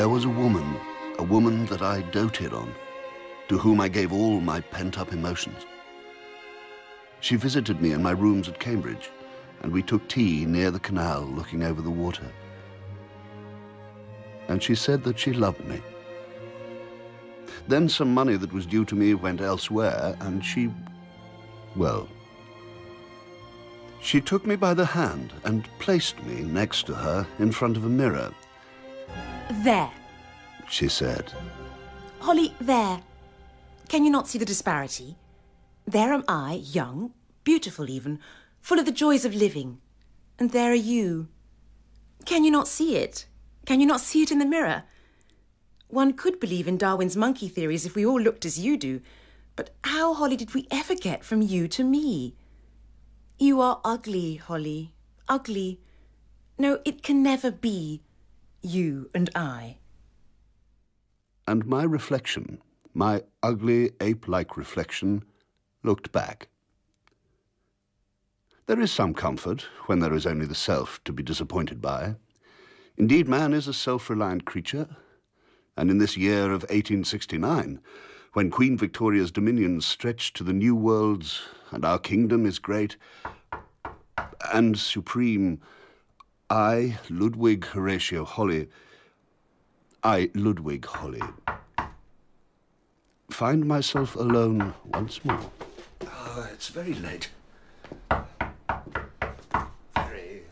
There was a woman, a woman that I doted on, to whom I gave all my pent-up emotions. She visited me in my rooms at Cambridge, and we took tea near the canal looking over the water. And she said that she loved me. Then some money that was due to me went elsewhere, and she, well, she took me by the hand and placed me next to her in front of a mirror. There. She said. Holly, there. Can you not see the disparity? There am I, young, beautiful even, full of the joys of living. And there are you. Can you not see it? Can you not see it in the mirror? One could believe in Darwin's monkey theories if we all looked as you do, but how, Holly, did we ever get from you to me? You are ugly, Holly. Ugly. No, it can never be you and I. And my reflection, my ugly ape-like reflection, looked back. There is some comfort when there is only the self to be disappointed by. Indeed, man is a self-reliant creature, and in this year of 1869, when Queen Victoria's dominions stretch to the new worlds and our kingdom is great and supreme, I, Ludwig Horatio Holly, I, Ludwig Holly, find myself alone once more. Oh, it's very late. Very.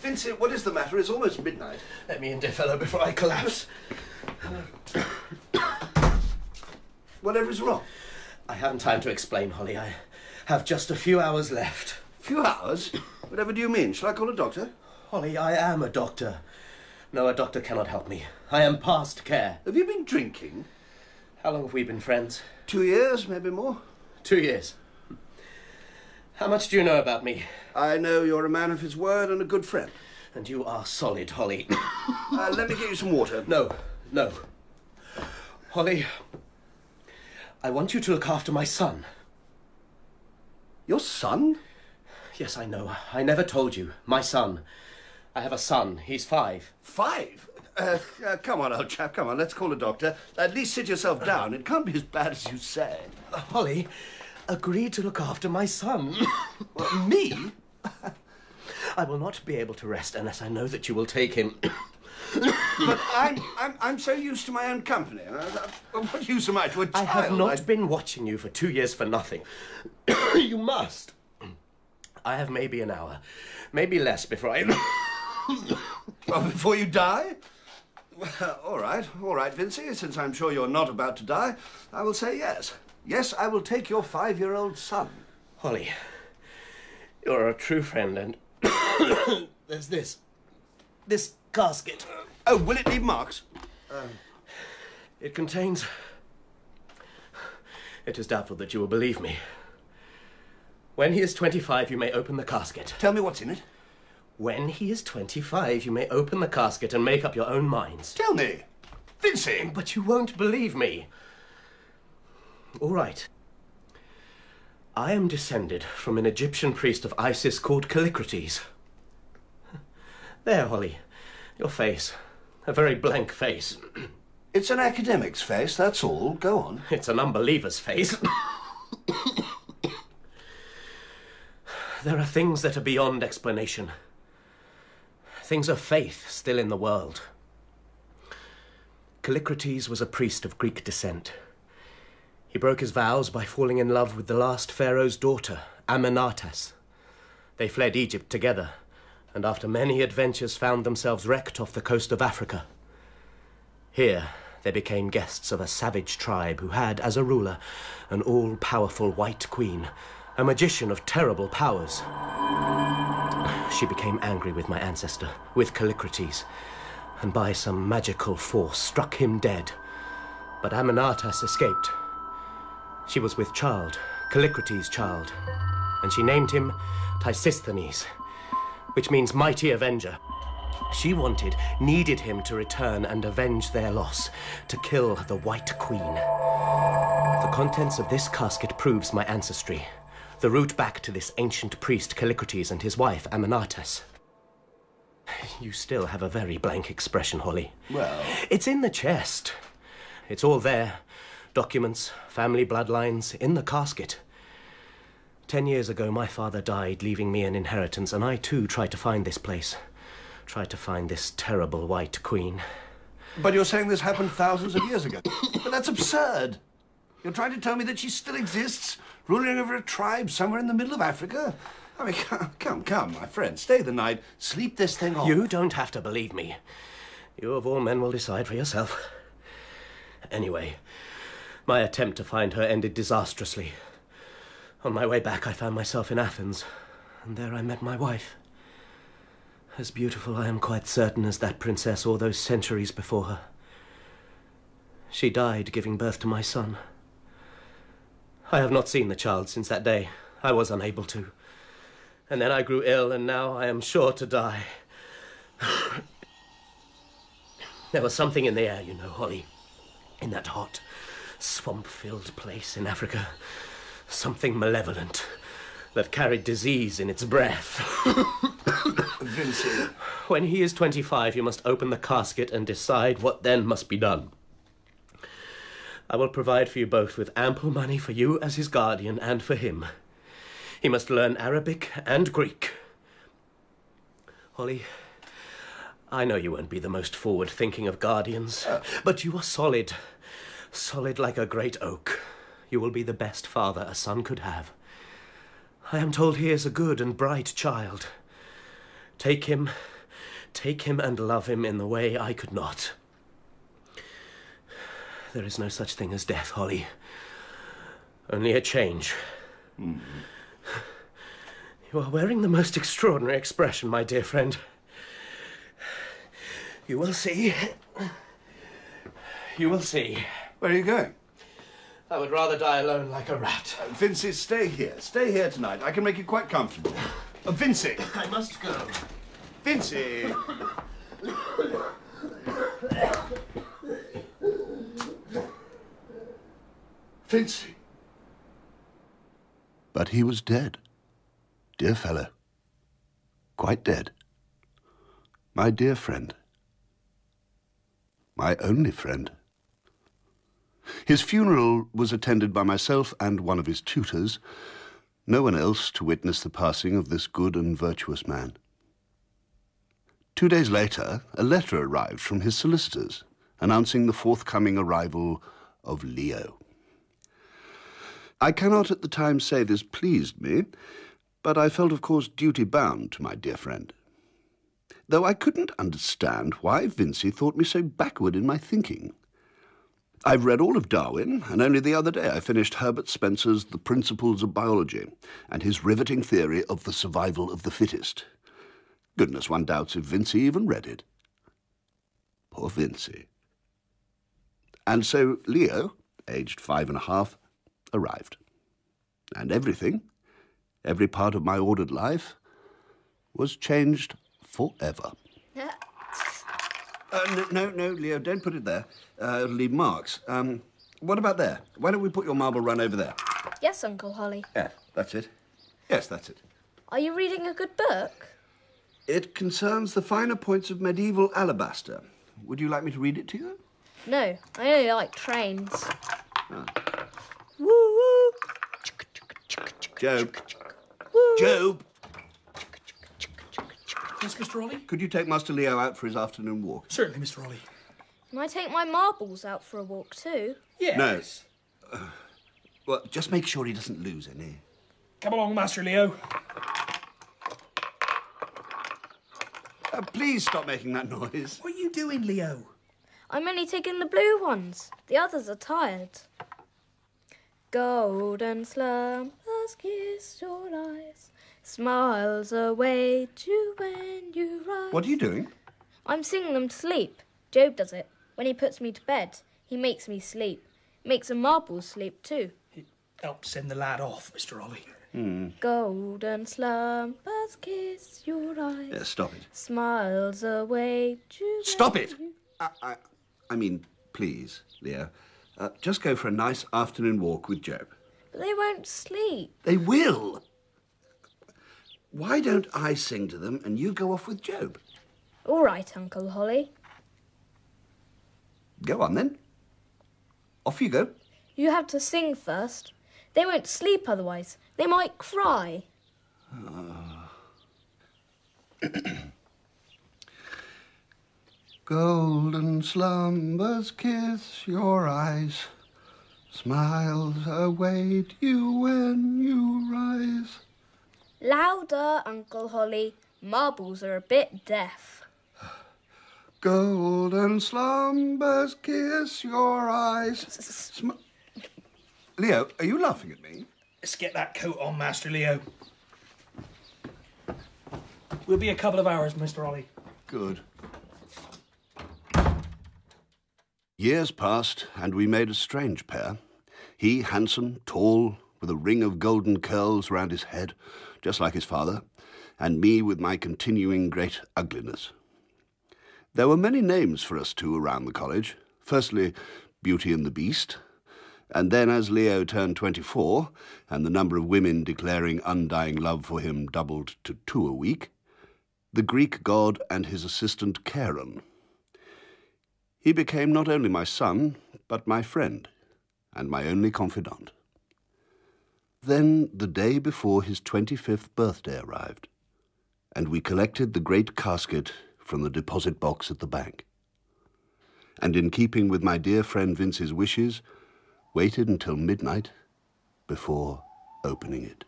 Vincent, what is the matter? It's almost midnight. Let me in, dear fellow, before I collapse. Whatever is wrong? I haven't time to explain, Holly. I have just a few hours left. Few hours? Whatever do you mean? Shall I call a doctor? Holly, I am a doctor. No, a doctor cannot help me. I am past care. Have you been drinking? How long have we been friends? Two years, maybe more. Two years. How much do you know about me? I know you're a man of his word and a good friend. And you are solid, Holly. uh, let me get you some water. No, no. Holly, I want you to look after my son. Your son? Yes, I know. I never told you. My son. I have a son. He's five. Five? Uh, uh, come on, old chap, come on, let's call a doctor. At least sit yourself down. It can't be as bad as you say. Uh, Holly, agreed to look after my son. Me? I will not be able to rest unless I know that you will take him. but I'm, I'm, I'm so used to my own company. Uh, uh, what use am I to a child? I have not I... been watching you for two years for nothing. you must. I have maybe an hour, maybe less before I. well, before you die? Well, all right, all right, Vincy. Since I'm sure you're not about to die, I will say yes. Yes, I will take your five-year-old son. Holly, you're a true friend, and there's this, this casket. Oh, will it leave marks? Uh, it contains. It is doubtful that you will believe me. When he is 25, you may open the casket. Tell me what's in it. When he is 25, you may open the casket and make up your own minds. Tell me. Vincy! But you won't believe me. All right. I am descended from an Egyptian priest of Isis called Callicrates. There, Holly. Your face. A very blank face. It's an academic's face, that's all. Go on. It's an unbeliever's face. there are things that are beyond explanation. Things of faith still in the world. Callicrates was a priest of Greek descent. He broke his vows by falling in love with the last pharaoh's daughter, Amenartas. They fled Egypt together, and after many adventures found themselves wrecked off the coast of Africa. Here, they became guests of a savage tribe who had, as a ruler, an all powerful white queen, a magician of terrible powers. She became angry with my ancestor, with Callicrates, and by some magical force struck him dead. But Amenartas escaped. She was with child, Callicrates' child, and she named him Tisisthenes, which means mighty avenger. She wanted, needed him to return and avenge their loss, to kill the White Queen. The contents of this casket proves my ancestry, the route back to this ancient priest Callicrates and his wife Amenartas. You still have a very blank expression, Holly. Well, It's in the chest. It's all there. Documents, family bloodlines, in the casket. Ten years ago, my father died, leaving me an inheritance, and I too tried to find this place. Tried to find this terrible white queen. but you're saying this happened thousands of years ago. but that's absurd. You're trying to tell me that she still exists, ruling over a tribe somewhere in the middle of Africa? I mean, come, come, my friend, stay the night, sleep this thing off. You don't have to believe me. You of all men will decide for yourself. Anyway, my attempt to find her ended disastrously. On my way back, I found myself in Athens, and there I met my wife. As beautiful, I am quite certain, as that princess or those centuries before her. She died giving birth to my son. I have not seen the child since that day. I was unable to. And then I grew ill, and now I am sure to die. there was something in the air, you know, Holly. In that hot, swamp filled place in Africa. Something malevolent that carried disease in its breath. Vincent, When he is 25, you must open the casket and decide what then must be done. I will provide for you both with ample money for you as his guardian and for him. He must learn Arabic and Greek. Holly, I know you won't be the most forward thinking of guardians, uh. but you are solid. Solid like a great oak. You will be the best father a son could have. I am told he is a good and bright child. Take him, take him and love him in the way I could not. There is no such thing as death, Holly. Only a change. You are wearing the most extraordinary expression, my dear friend. You will see. You will see. where are you going? I would rather die alone like a rat. Uh, Vincey, stay here. Stay here tonight. I can make you quite comfortable. Uh, Vincey! I must go. Vincey! Vincey! But he was dead. Dear fellow. Quite dead. My dear friend. My only friend. His funeral was attended by myself and one of his tutors, no one else to witness the passing of this good and virtuous man. Two days later, a letter arrived from his solicitors announcing the forthcoming arrival of Leo. I cannot at the time say this pleased me, but I felt, of course, duty bound to my dear friend. Though I couldn't understand why Vincey thought me so backward in my thinking. I've read all of Darwin, and only the other day I finished Herbert Spencer's The Principles of Biology and his riveting theory of the survival of the fittest. Goodness, one doubts if Vincey even read it. Poor Vincey. And so Leo, aged five and a half, arrived. And everything, every part of my ordered life, was changed forever. Uh, no, no, no, Leo, don't put it there. Uh, it'll leave marks. Um, what about there? Why don't we put your marble run over there? Yes, Uncle Holly. Yeah, that's it. Yes, that's it. Are you reading a good book? It concerns the finer points of medieval alabaster. Would you like me to read it to you? No, I only like trains. Job. Job, Yes, Mr. Ollie? could you take Master Leo out for his afternoon walk? Certainly, Mr. Ollie. Can I take my marbles out for a walk too? Yes. Well, just make sure he doesn't lose any. Come along, Master Leo. Uh, please stop making that noise. What are you doing, Leo? I'm only taking the blue ones. The others are tired. Golden slumbers kiss your eyes. Smiles await you when you rise. What are you doing? I'm singing them to sleep. Job does it. When he puts me to bed, he makes me sleep. Makes a marble sleep too. It helps send the lad off, Mr. Ollie. Golden slumbers kiss your eyes. Yeah, stop it. Smiles await you. Stop when it! you- I, I, I mean, please, Leo. Uh, just go for a nice afternoon walk with Job. But they won't sleep. They will. Why don't I sing to them and you go off with Job? All right, Uncle Holly. Go on then. Off you go. You have to sing first. They won't sleep otherwise. They might cry. Ah. Golden slumbers kiss your eyes. Smiles await you when you rise. Louder, Uncle Holly. Marbles are a bit deaf. Golden slumbers kiss your eyes. Sm- Leo, are you laughing at me? Let's get that coat on, Master Leo. We'll be a couple of hours, Mr. Ollie. Good. Years passed, and we made a strange pair. He handsome, tall, with a ring of golden curls round his head, just like his father, and me with my continuing great ugliness. There were many names for us two around the college. Firstly, Beauty and the Beast, and then as Leo turned 24, and the number of women declaring undying love for him doubled to two a week, the Greek god and his assistant Charon. He became not only my son, but my friend, and my only confidant. Then the day before his 25th birthday arrived, and we collected the great casket from the deposit box at the bank. And in keeping with my dear friend Vince's wishes, waited until midnight before opening it.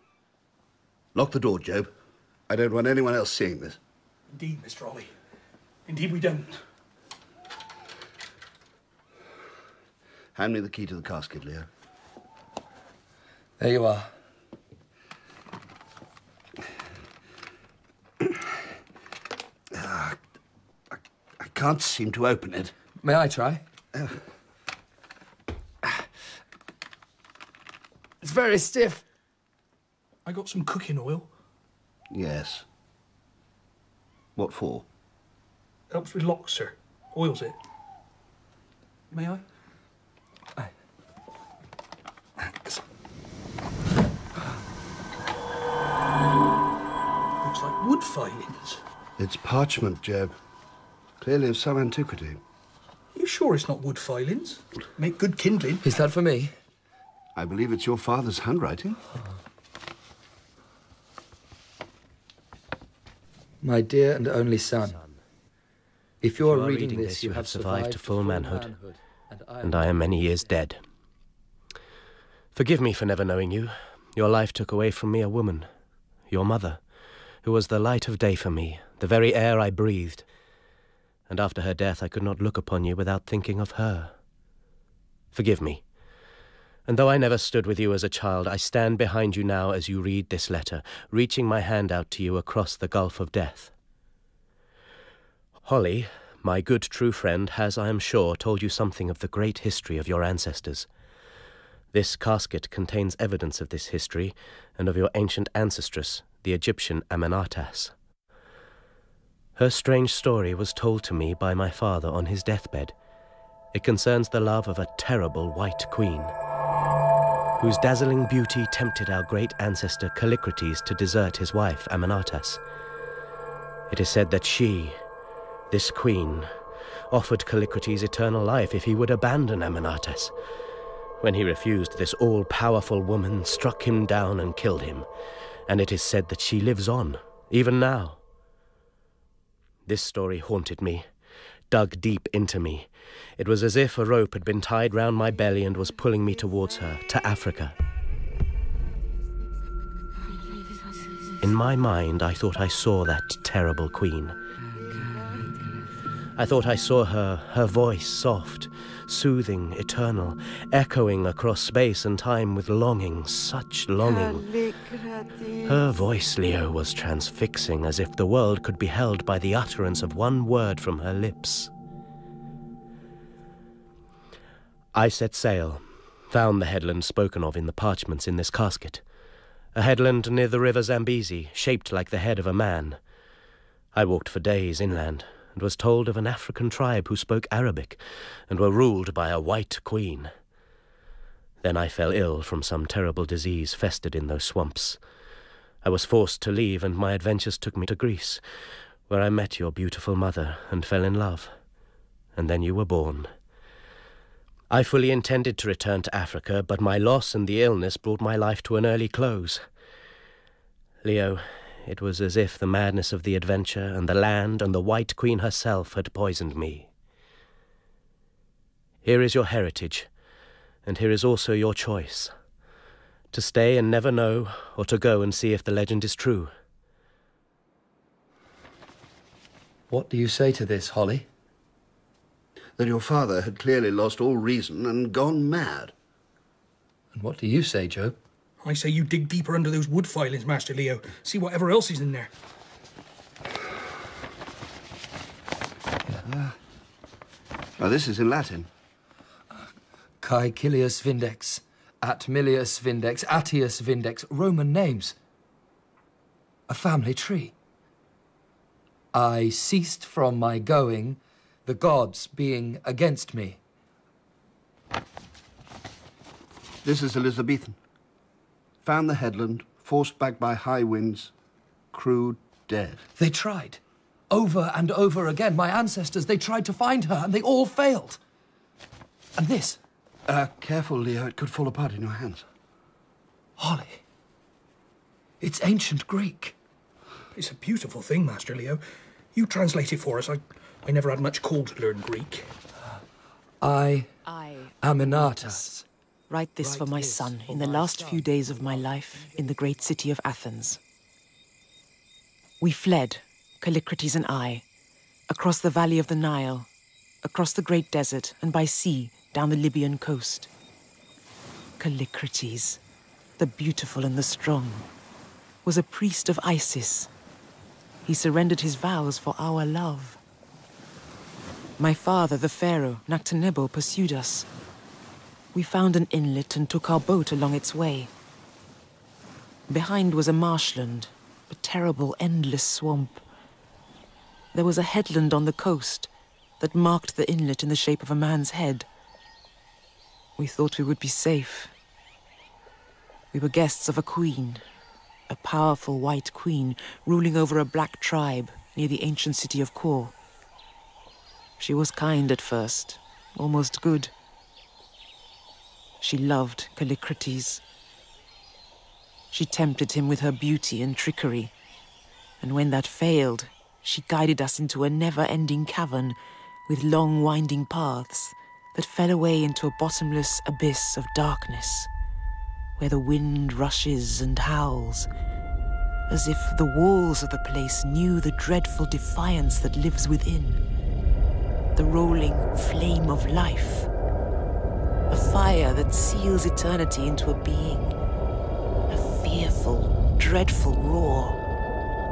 Lock the door, Job. I don't want anyone else seeing this. Indeed, Mr. Ollie. Indeed, we don't. Hand me the key to the casket, Leo. There you are. Ah, I can't seem to open it. May I try? It's very stiff. I got some cooking oil. Yes. What for? Helps with locks, sir. Oils it. May I? Looks like wood filings. It's parchment, Job. Clearly of some antiquity. You sure it's not wood filings? Make good kindling. Is that for me? I believe it's your father's handwriting. My dear and only son. If you are, you are reading, reading this, this, you you have have survived to full manhood, and I, and I am many years dead. Forgive me for never knowing you. Your life took away from me a woman, your mother, who was the light of day for me, the very air I breathed. And after her death, I could not look upon you without thinking of her. Forgive me. And though I never stood with you as a child, I stand behind you now as you read this letter, reaching my hand out to you across the gulf of death. Holly, my good true friend, has, I am sure, told you something of the great history of your ancestors. This casket contains evidence of this history and of your ancient ancestress, the Egyptian Amenartas. Her strange story was told to me by my father on his deathbed. It concerns the love of a terrible white queen, whose dazzling beauty tempted our great ancestor Callicrates to desert his wife Amenartas. It is said that she, this queen, offered Callicrates eternal life if he would abandon Amenartas. When he refused, this all powerful woman struck him down and killed him, and it is said that she lives on, even now. This story haunted me, dug deep into me. It was as if a rope had been tied round my belly and was pulling me towards her, to Africa. In my mind, I thought I saw that terrible queen. I thought I saw her, her voice soft, soothing, eternal, echoing across space and time with longing, such longing. Her voice, Leo, was transfixing, as if the world could be held by the utterance of one word from her lips. I set sail, found the headland spoken of in the parchments in this casket. A headland near the river Zambezi, shaped like the head of a man. I walked for days inland, and was told of an African tribe who spoke Arabic and were ruled by a white queen. Then I fell ill from some terrible disease festered in those swamps. I was forced to leave, and my adventures took me to Greece, where I met your beautiful mother and fell in love. And then you were born. I fully intended to return to Africa, but my loss and the illness brought my life to an early close. Leo, it was as if the madness of the adventure and the land and the White Queen herself had poisoned me. Here is your heritage, and here is also your choice to stay and never know, or to go and see if the legend is true. What do you say to this, Holly? That your father had clearly lost all reason and gone mad. And what do you say, Job? I say you dig deeper under those wood filings, Master Leo. See whatever else is in there. Now, this is in Latin. Caecilius Vindex, Atmilius Vindex, Attius Vindex, Roman names. A family tree. I ceased from my going, the gods being against me. This is Elizabethan. Found the headland, forced back by high winds, crew dead. They tried. Over and over again, my ancestors, they tried to find her, and they all failed. And this, Uh, careful, Leo, it could fall apart in your hands. Holly. It's ancient Greek. It's a beautiful thing, Master Leo. You translate it for us. I, I never had much call to learn Greek. I, I Amenartas, write this for my son in the last few days of my life in the great city of Athens. We fled, Callicrates and I, across the valley of the Nile, across the great desert, and by sea down the Libyan coast. Callicrates, the beautiful and the strong, was a priest of Isis. He surrendered his vows for our love. My father, the pharaoh, Nectanebo, pursued us. We found an inlet and took our boat along its way. Behind was a marshland, a terrible, endless swamp. There was a headland on the coast that marked the inlet in the shape of a man's head. We thought we would be safe. We were guests of a queen, a powerful white queen ruling over a black tribe near the ancient city of Kor. She was kind at first, almost good. She loved Callicrates. She tempted him with her beauty and trickery, and when that failed, she guided us into a never-ending cavern with long winding paths that fell away into a bottomless abyss of darkness, where the wind rushes and howls, as if the walls of the place knew the dreadful defiance that lives within, the rolling flame of life, a fire that seals eternity into a being, a fearful, dreadful roar,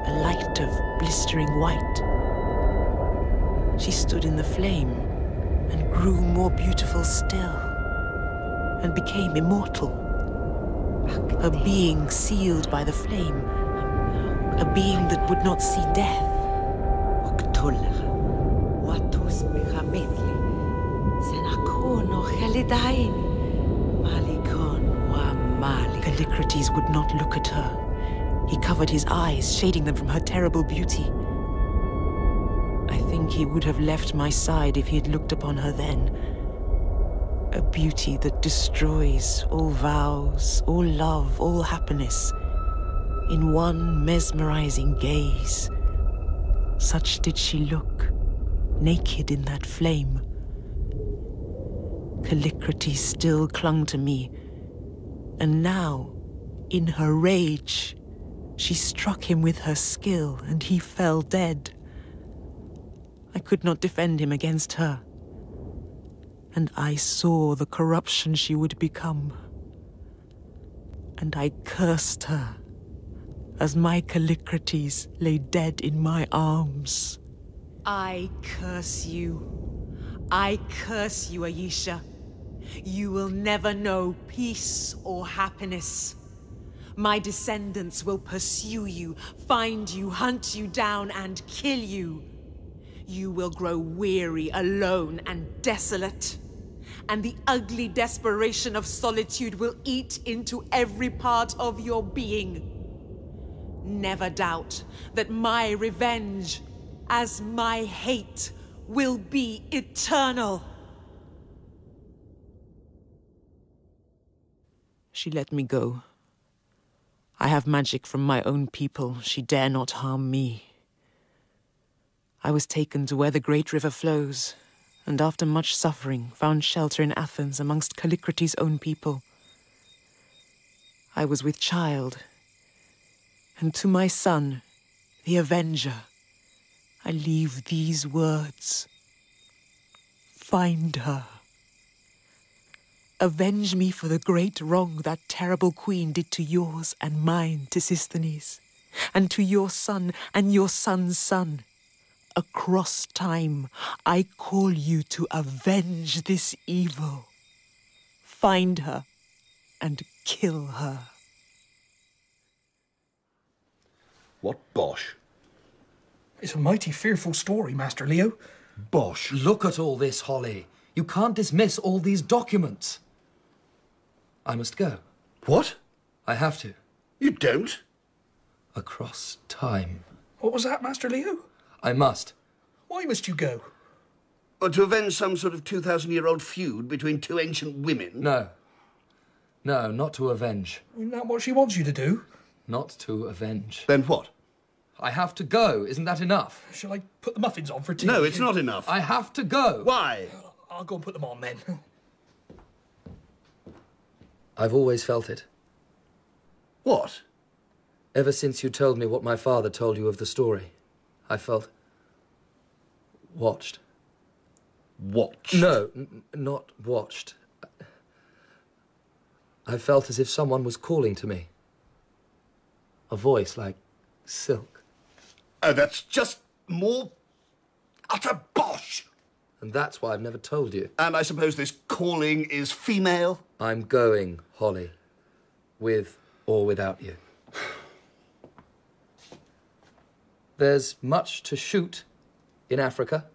a light of blistering white. She stood in the flame and grew more beautiful still, and became immortal. A being sealed by the flame, a being that would not see death. Callicrates would not look at her. He covered his eyes, shading them from her terrible beauty. I think he would have left my side if he had looked upon her then. A beauty that destroys all vows, all love, all happiness, in one mesmerizing gaze. Such did she look, naked in that flame. Callicrates still clung to me, and now, in her rage, she struck him with her skill, and he fell dead. I could not defend him against her. And I saw the corruption she would become. And I cursed her as my Callicrates lay dead in my arms. I curse you. I curse you, Ayesha. You will never know peace or happiness. My descendants will pursue you, find you, hunt you down, and kill you. You will grow weary, alone, and desolate. And the ugly desperation of solitude will eat into every part of your being. Never doubt that my revenge as my hate will be eternal. She let me go. I have magic from my own people. She dare not harm me. I was taken to where the great river flows, and after much suffering found shelter in Athens amongst Callicrates' own people. I was with child, and to my son, the Avenger, I leave these words. Find her. Avenge me for the great wrong that terrible queen did to yours and mine, Tisisthenes, and to your son and your son's son. Across time, I call you to avenge this evil. Find her and kill her. What bosh? It's a mighty fearful story, Master Leo. Bosh. Look at all this, Holly. You can't dismiss all these documents. I must go. What? I have to. You don't? Across time. What was that, Master Leo? I must. Why must you go? Or to avenge some sort of 2,000 year old feud between two ancient women? No. No, not to avenge. Isn't that what she wants you to do? Not to avenge. Then what? I have to go. Isn't that enough? Shall I put the muffins on for tea? No, it's not enough. I have to go. Why? I'll go and put them on then. I've always felt it. What? Ever since you told me what my father told you of the story, I felt watched. Watched? No, n- not watched. I felt as if someone was calling to me. A voice like silk. Oh, that's just more utter bosh. And that's why I've never told you. And I suppose this calling is female? I'm going, Holly. With or without you. There's much to shoot in Africa.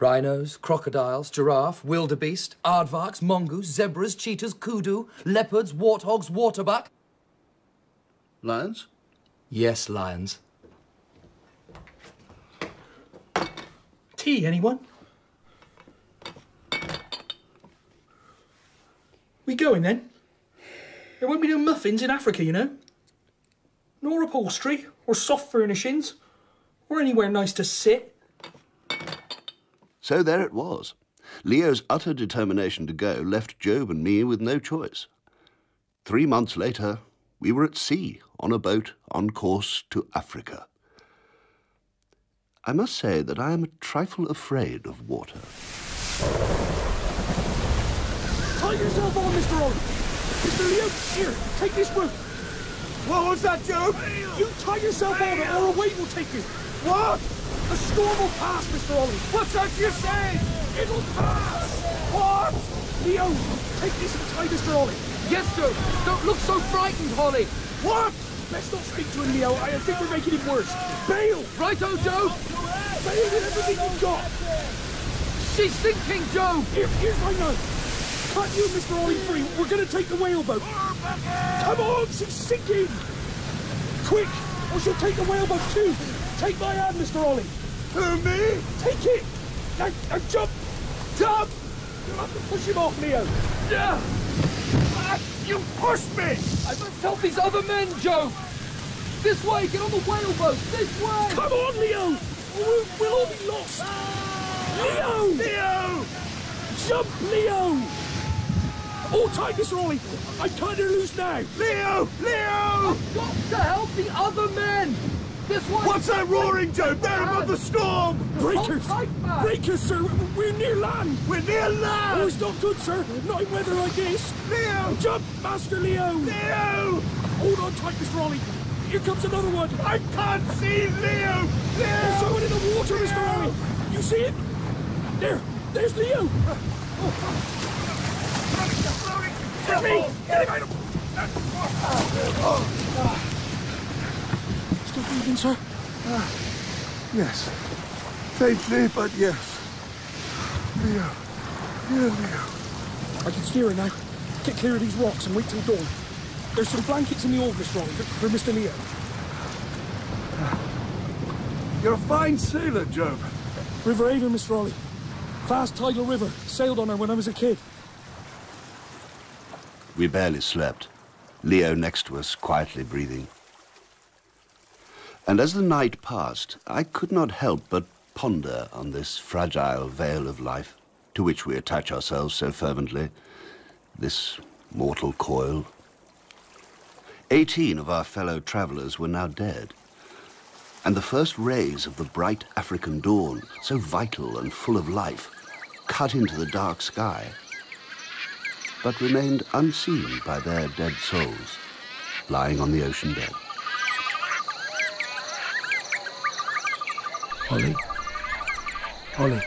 Rhinos, crocodiles, giraffe, wildebeest, aardvarks, mongoose, zebras, cheetahs, kudu, leopards, warthogs, waterbuck. Lions? Yes, lions. Tea, anyone? We going then? There won't be no muffins in Africa, you know. Nor upholstery, or soft furnishings, or anywhere nice to sit. So there it was. Leo's utter determination to go left Job and me with no choice. Three months later, we were at sea on a boat on course to Africa. I must say that I am a trifle afraid of water. Tie yourself on, Mr. Owen. Mr. Leo, here, take this rope. What was that, Job? You tie yourself on, or a wave will take you. What? A storm will pass, Mr. Ollie. What's that you say? It'll pass. What? Leo, take this and tie Mr. Ollie. Yes, Job. Don't look so frightened, Holly. What? Let's not speak to him, Leo. I think we're making it worse. Bail! Righto, Job. Bail with everything you've got. She's sinking, Job. Here, here's my knife. Cut you, Mr. Ollie, free. We're going to take the whaleboat. Come on, she's sinking. Quick, or she'll take the whaleboat too. Take my hand, Mr. Ollie. Who, me? Take it. Now, now jump. Jump. You'll have to push him off, Leo. Yeah. Ah, you pushed me! I must help these other men, Job. This way. Get on the whaleboat. This way. Come on, Leo. We'll, we'll all be lost. Leo! Leo! Jump, Leo! All tight, Mr. Ollie. I cut her loose now. Leo! Leo! I've Got to help the other men. This way. What's that roaring, Job? There above the storm! Breakers! Hold tight, man. Breakers, sir! We're near land! We're near land! Oh, land! it's not good, sir! Not in weather like this! Leo! Oh, jump, Master Leo! Leo! Hold on tight, Mr. Ollie! Here comes another one! I can't see Leo! There's someone in the water, Mr. Ollie! You see it? There! There's Leo! Get me! Get him! Still breathing, sir? Ah, yes. Faintly, but yes. Leo. Dear Leo. I can steer her now. Get clear of these rocks and wait till dawn. There's some blankets in the old, Mr. For, for Mr. Leo. You're a fine sailor, Job. River Avon, Mr. Ollie. Fast tidal river. Sailed on her when I was a kid. We barely slept. Leo next to us, quietly breathing. And as the night passed, I could not help but ponder on this fragile veil of life to which we attach ourselves so fervently, this mortal coil. Eighteen of our fellow travellers were now dead, and the first rays of the bright African dawn, so vital and full of life, cut into the dark sky, but remained unseen by their dead souls, lying on the ocean bed. Holly? Holly,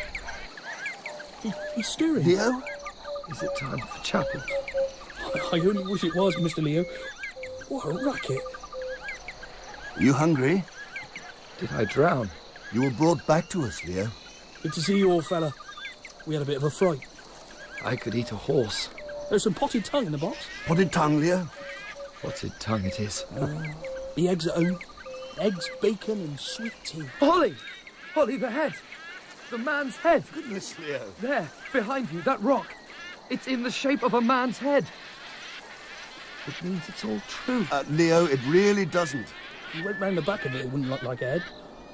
He's stirring. Leo? is it time for chapel? I only wish it was, Mr. Leo. What a racket. You hungry? Did I drown? You were brought back to us, Leo. Good to see you, old fella. We had a bit of a fright. I could eat a horse. There's some potted tongue in the box. Potted tongue, Leo? Potted tongue it is. Uh, the eggs at home. Eggs, bacon, and sweet tea. Holly! Holly, the head! The man's head! Goodness, Leo. There, behind you, that rock. It's in the shape of a man's head. It means it's all true. Uh, Leo, it really doesn't. If you went round the back of it, it wouldn't look like a head.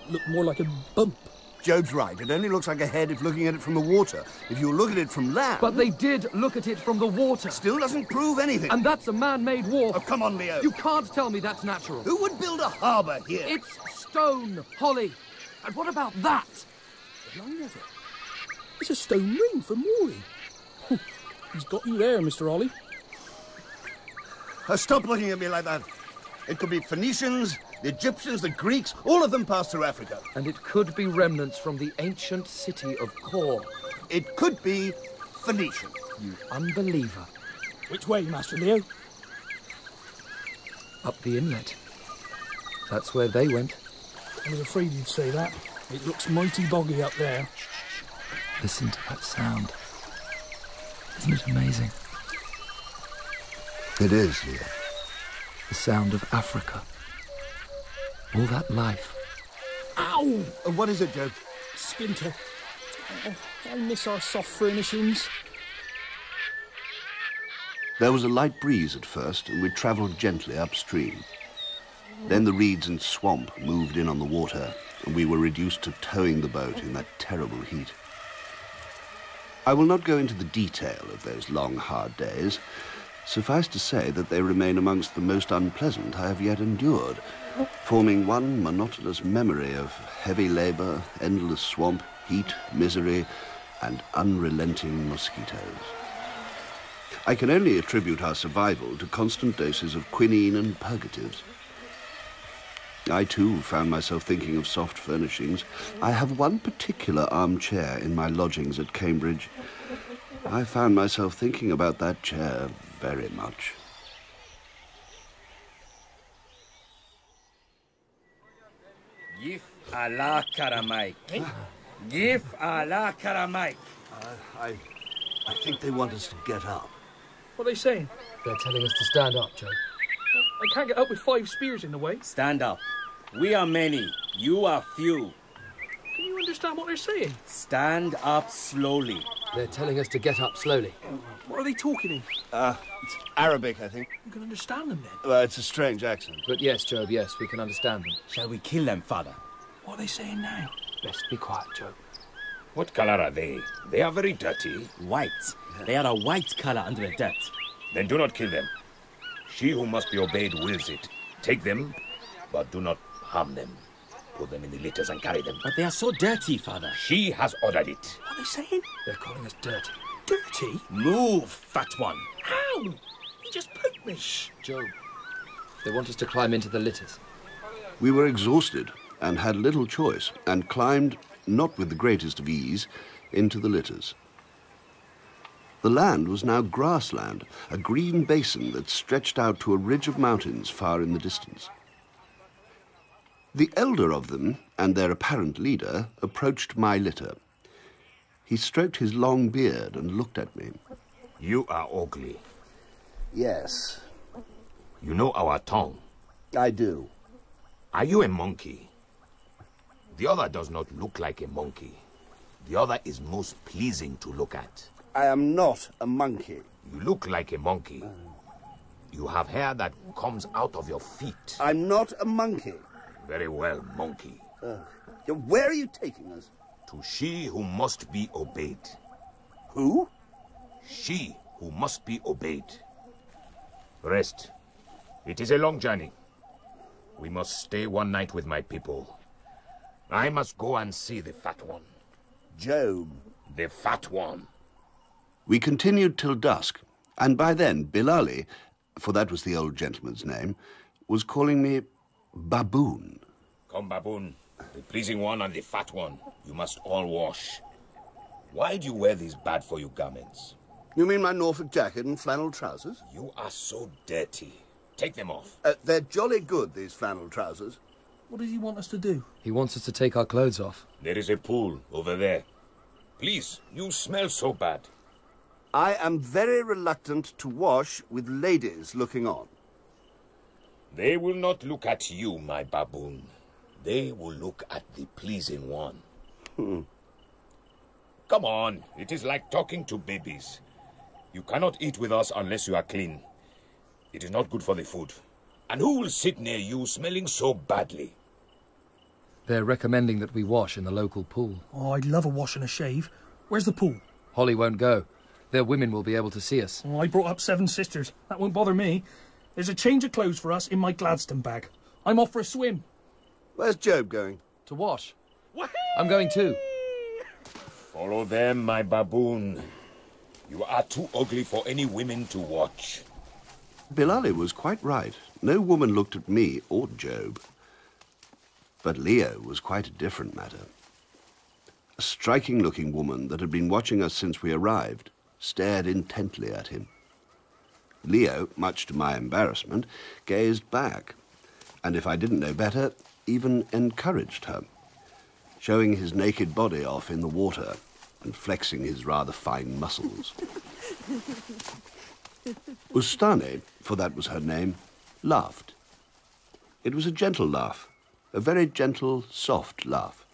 Looked more like a bump. Job's right. It only looks like a head if looking at it from the water. If you look at it from land, But they did look at it from the water. still doesn't prove anything. And that's a man-made wharf. Oh, come on, Leo. You can't tell me that's natural. Who would build a harbour here? It's stone, Holly. And what about that? I never. It's a stone ring from mooring. He's got you there, Mr. Ollie. Uh, stop looking at me like that. It could be Phoenicians, the Egyptians, the Greeks, all of them passed through Africa. And it could be remnants from the ancient city of Kor. It could be Phoenician. You unbeliever. Which way, Master Leo? Up the inlet. That's where they went. I was afraid you'd say that. It looks mighty boggy up there. Listen to that sound. Isn't it amazing? It is, Leo. The sound of Africa. All that life. Ow! Uh, what is it, Job? Splinter. Oh, I miss our soft furnishings. There was a light breeze at first, and we travelled gently upstream. Then the reeds and swamp moved in on the water, and we were reduced to towing the boat in that terrible heat. I will not go into the detail of those long, hard days. Suffice to say that they remain amongst the most unpleasant I have yet endured, forming one monotonous memory of heavy labour, endless swamp, heat, misery, and unrelenting mosquitoes. I can only attribute our survival to constant doses of quinine and purgatives. I too found myself thinking of soft furnishings. I have one particular armchair in my lodgings at Cambridge. I found myself thinking about that chair very much. Gif ala Karamaik. Gif ala Karamaik. I, I think they want us to get up. What are they saying? They're telling us to stand up, Job. I can't get up with five spears in the way. Stand up. We are many. You are few. Can you understand what they're saying? Stand up slowly. They're telling us to get up slowly. What are they talking in? Uh, it's Arabic, I think. You can understand them then. Well, it's a strange accent. But yes, Job, yes, we can understand them. Shall we kill them, father? What are they saying now? Best be quiet, Job. What color are they? They are very dirty. White. They are a white color under the dirt. Then do not kill them. She who must be obeyed wills it. Take them, but do not harm them. Put them in the litters and carry them. But they are so dirty, father. She has ordered it. What are they saying? They're calling us dirty. Dirty? Move, fat one. Ow! He just poked me. Job, they want us to climb into the litters. We were exhausted and had little choice, and climbed, not with the greatest of ease, into the litters. The land was now grassland, a green basin that stretched out to a ridge of mountains far in the distance. The elder of them, and their apparent leader, approached my litter. He stroked his long beard and looked at me. You are ugly. Yes, You know our tongue. I do. Are you a monkey? The other does not look like a monkey. The other is most pleasing to look at. I am not a monkey. You look like a monkey. You have hair that comes out of your feet. I'm not a monkey. Very well, monkey. Uh, where are you taking us? To she who must be obeyed. Who? She who must be obeyed. Rest. It is a long journey. We must stay one night with my people. I must go and see the fat one. Job. The fat one. We continued till dusk, and by then Billali, for that was the old gentleman's name, was calling me Baboon. Come, Baboon. The pleasing one and the fat one. You must all wash. Why do you wear these bad-for-you garments? You mean my Norfolk jacket and flannel trousers? You are so dirty. Take them off. Uh, they're jolly good, these flannel trousers. What does he want us to do? He wants us to take our clothes off. There is a pool over there. Please, you smell so bad. I am very reluctant to wash with ladies looking on. They will not look at you, my baboon. They will look at the pleasing one. Hmm. Come on, it is like talking to babies. You cannot eat with us unless you are clean. It is not good for the food. And who will sit near you smelling so badly? They're recommending that we wash in the local pool. Oh, I'd love a wash and a shave. Where's the pool? Holly won't go. Their women will be able to see us. Oh, I brought up seven sisters. That won't bother me. There's a change of clothes for us in my Gladstone bag. I'm off for a swim. Where's Job going? To wash. I'm going too. Follow them, my baboon. You are too ugly for any women to watch. Billali was quite right. No woman looked at me or Job. But Leo was quite a different matter. A striking-looking woman that had been watching us since we arrived stared intently at him. Leo, much to my embarrassment, gazed back, and if I didn't know better, even encouraged her, showing his naked body off in the water and flexing his rather fine muscles. Ustane, for that was her name, laughed. It was a gentle laugh, a very gentle, soft laugh.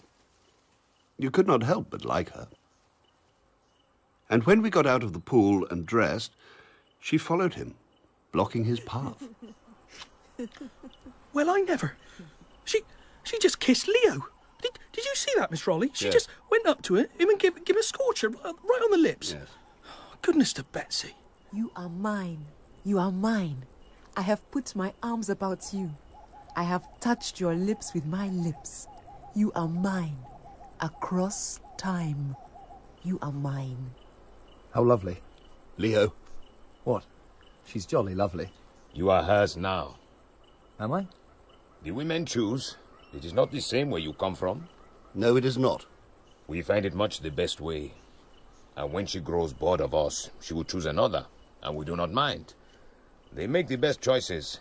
You could not help but like her. And when we got out of the pool and dressed, she followed him, blocking his path. Well, I never. She she just kissed Leo. Did, did you see that, Miss Raleigh? She Yes. just went up to it, him and give, give a scorcher right right on the lips. Yes. Oh, goodness to Betsy. You are mine. You are mine. I have put my arms about you. I have touched your lips with my lips. You are mine. Across time. You are mine. How lovely. Leo. What? She's jolly lovely. You are hers now. Am I? The women choose. It is not the same where you come from. No, it is not. We find it much the best way. And when she grows bored of us, she will choose another, and we do not mind. They make the best choices.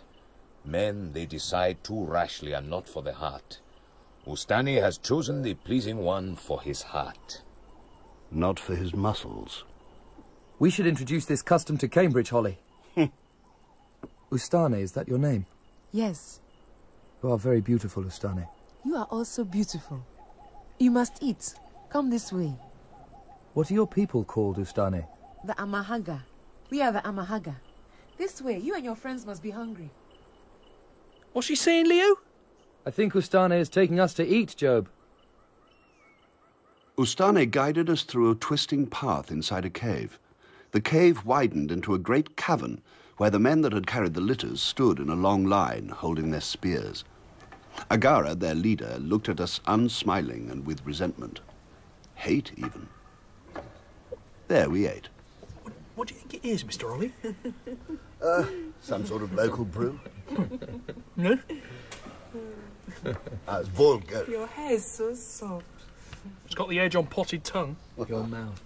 Men, they decide too rashly and not for the heart. Ustane has chosen the pleasing one for his heart. Not for his muscles. We should introduce this custom to Cambridge, Holly. Ustane, is that your name? Yes, You are very beautiful, Ustane. you are also beautiful. You must eat. Come this way. What are your people called, Ustane? The Amahagger. We are the Amahagger. This way, you and your friends must be hungry. What's she saying, Leo? I think Ustane is taking us to eat, Job. Ustane guided us through a twisting path inside a cave. The cave widened into a great cavern where the men that had carried the litters stood in a long line holding their spears. Agarah, their leader, looked at us unsmiling and with resentment. Hate, even. There we ate. What do you think it is, Mr. Ollie? Uh, some sort of local brew. no? Ah, it's boiled goat. Your hair is so soft. It's got the edge on potted tongue. Your mouth.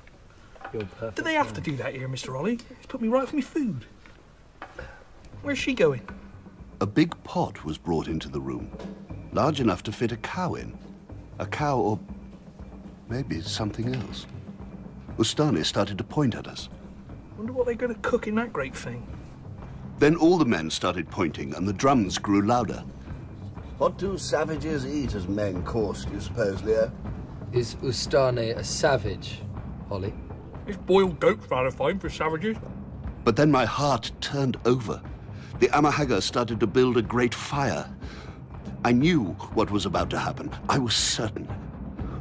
Your perfect. Do they have to do that here, Mr. Ollie? It's put me right for my food. Where's she going? A big pot was brought into the room, large enough to fit a cow in. A cow or maybe something else. Ustane started to point at us. Wonder what they're going to cook in that great thing. Then all the men started pointing and the drums grew louder. What do savages eat as men course, do you suppose, Leo? Is Ustane a savage, Holly? Is boiled goat rather fine for savages? But then my heart turned over. The Amahagger started to build a great fire. I knew what was about to happen. I was certain.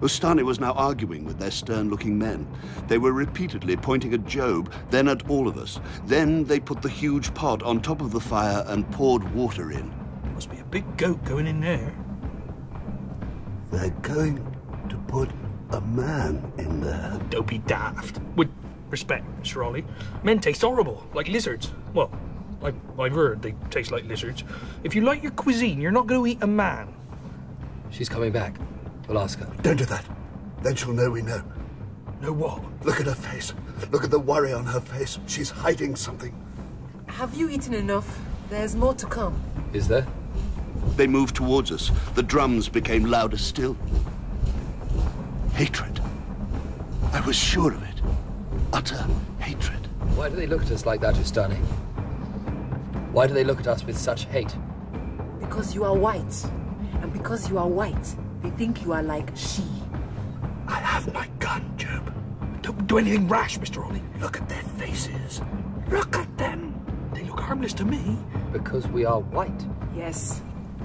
Ustane was now arguing with their stern-looking men. They were repeatedly pointing at Job, then at all of us. Then they put the huge pot on top of the fire and poured water in. Must be a big goat going in there. They're going to put a man in there. Don't be daft. With respect, Mr. Ollie. Men taste horrible, like lizards. Well, I, I've heard they taste like lizards. If you like your cuisine, you're not going to eat a man. She's coming back. We'll ask her. Don't do that. Then she'll know we know. Know what? Look at her face. Look at the worry on her face. She's hiding something. Have you eaten enough? There's more to come. Is there? They moved towards us. The drums became louder still. Hatred. I was sure of it. Utter hatred. Why do they look at us like that, Ustane? Why do they look at us with such hate? Because you are white. And because you are white, they think you are like she. I have my gun, Job. Don't do anything rash, Mr. Ollie. Look at their faces. Look at them. They look harmless to me. Because we are white. Yes.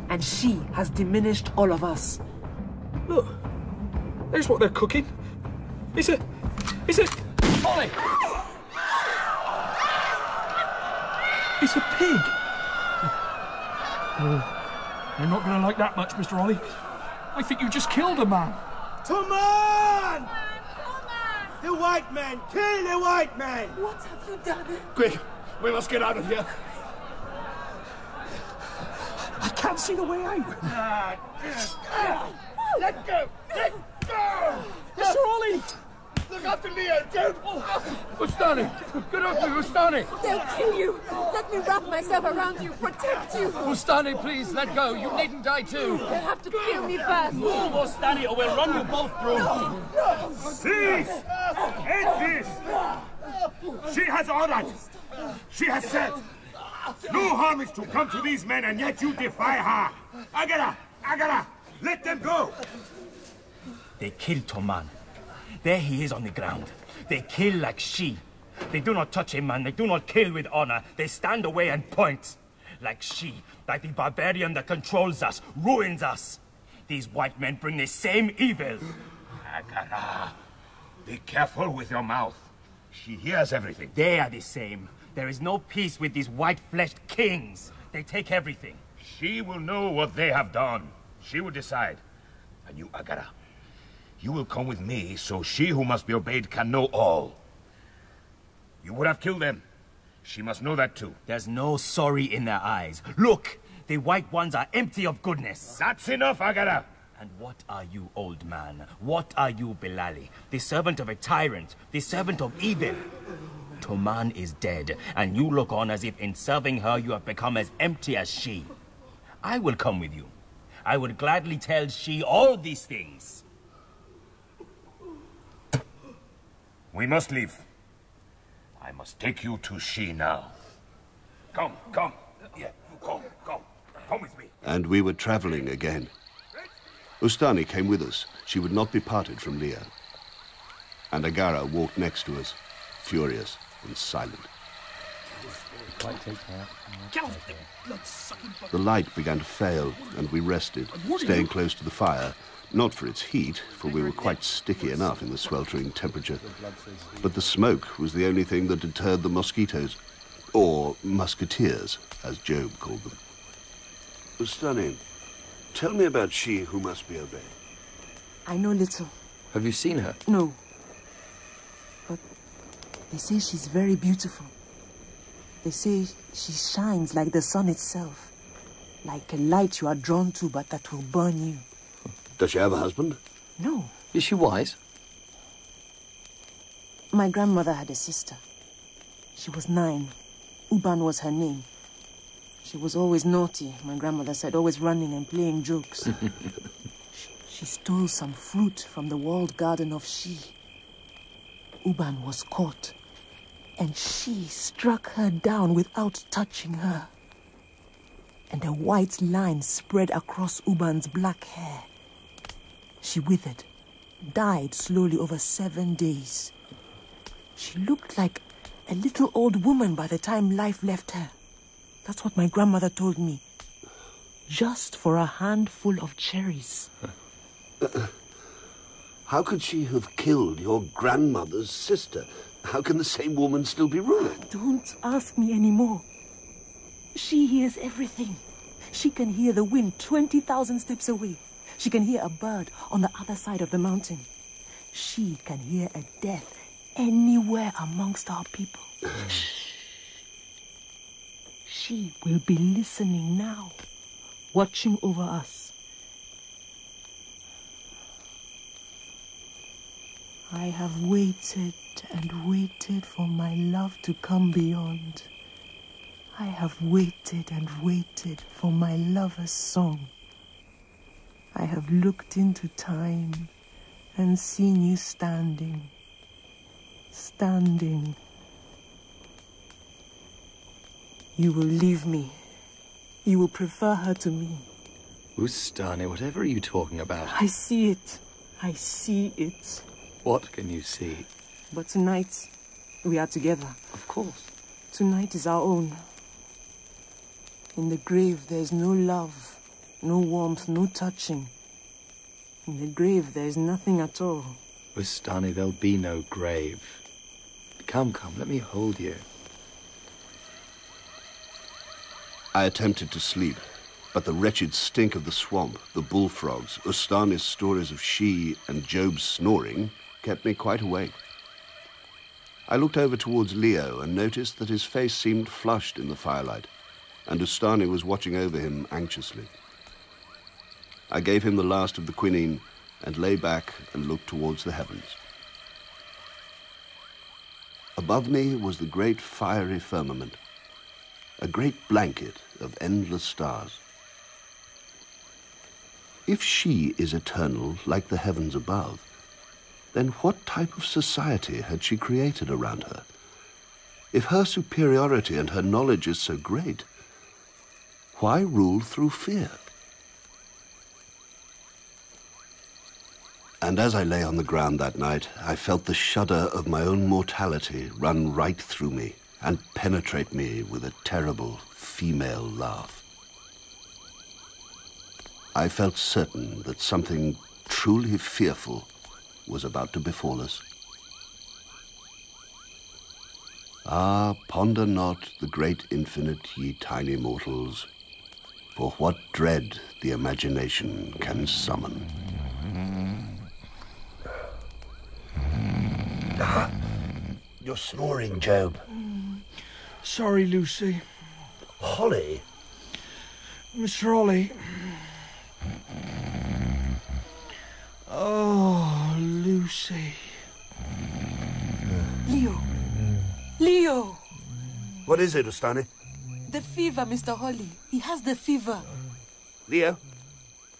And she has diminished all of us. Look. There's what they're cooking. Is it? Is it? Ollie! It's a pig. Oh, you're not going to like that much, Mr. Ollie. I think you just killed a man. Come on! The white man! Kill the white man! What have you done? Quick, we must get out of here. I can't see the way out. Ah, ah, let go! Let go! Mr. Ollie! Look after Leo, Job! Ustane! Get up here, Ustane! They'll kill you! Let me wrap myself around you, protect you! Ustane, please, let go. You needn't die too. They'll have to kill me first! Move, Ustane, or we'll run you both through. No, Cease! End this! She has ordered! She has said! No harm is to come to these men, and yet you defy her! Agarah! Agarah! Let them go! They killed Toman. There he is on the ground. They kill like she. They do not touch him, man. They do not kill with honor. They stand away and point. Like she, like the barbarian that controls us, ruins us. These white men bring the same evil. Agarah, be careful with your mouth. She hears everything. They are the same. There is no peace with these white-fleshed kings. They take everything. She will know what they have done. She will decide. And you, Agarah, you will come with me, so she who must be obeyed can know all. You would have killed them. She must know that too. There's no sorry in their eyes. Look, the white ones are empty of goodness. That's enough, Agarah. And what are you, old man? What are you, Billali? The servant of a tyrant, the servant of evil. Toman is dead, and you look on as if in serving her you have become as empty as she. I will come with you. I would gladly tell she all these things. We must leave. I must take you to she now. Come, come. Yeah, come, come. Come with me. And we were traveling again. Ustane came with us. She would not be parted from Leo. And Agarah walked next to us, furious and silent. The light began to fail, and we rested, staying close to the fire, not for its heat, for we were quite sticky enough in the sweltering temperature, but the smoke was the only thing that deterred the mosquitoes, or musketeers, as Job called them. Ustane, tell me about she who must be obeyed. I know little. Have you seen her? No. But they say she's very beautiful. They say she shines like the sun itself. Like a light you are drawn to, but that will burn you. Does she have a husband? No. Is she wise? My grandmother had a sister. She was nine. Uban was her name. She was always naughty, my grandmother said, always running and playing jokes. she, she stole some fruit from the walled garden of She. Uban was caught, and she struck her down without touching her. and a white line spread across Uban's black hair. She withered, died slowly over seven days. She looked like a little old woman by the time life left her. That's what my grandmother told me. Just for a handful of cherries. How could she have killed your grandmother's sister? How can the same woman still be ruling? Don't ask me anymore. She hears everything. She can hear the wind 20,000 steps away. She can hear a bird on the other side of the mountain. She can hear a death anywhere amongst our people. She will be listening now, watching over us. I have waited and waited for my love to come beyond. I have waited and waited for my lover's song. I have looked into time and seen you standing, standing. You will leave me. You will prefer her to me. Ustane, whatever are you talking about? I see it. I see it. What can you see? But tonight, we are together. Of course. Tonight is our own. In the grave, there is no love, no warmth, no touching. In the grave, there is nothing at all. Ustane, there'll be no grave. Come, come, let me hold you. I attempted to sleep, but the wretched stink of the swamp, the bullfrogs, Ustane's stories of she and Job's snoring kept me quite awake. I looked over towards Leo and noticed that his face seemed flushed in the firelight, and Ustane was watching over him anxiously. I gave him the last of the quinine and lay back and looked towards the heavens. Above me was the great fiery firmament, a great blanket of endless stars. If she is eternal like the heavens above, then what type of society had she created around her? If her superiority and her knowledge is so great, why rule through fear? And as I lay on the ground that night, I felt the shudder of my own mortality run right through me and penetrate me with a terrible female laugh. I felt certain that something truly fearful was about to befall us. Ah, ponder not the great infinite, ye tiny mortals, for what dread the imagination can summon. Ah, You're snoring, Job. Sorry, Lucy. Holly? Mr. Ollie. Oh, Lucy. Leo. Leo! What is it, Ustane? The fever, Mr. Holly. He has the fever. Leo?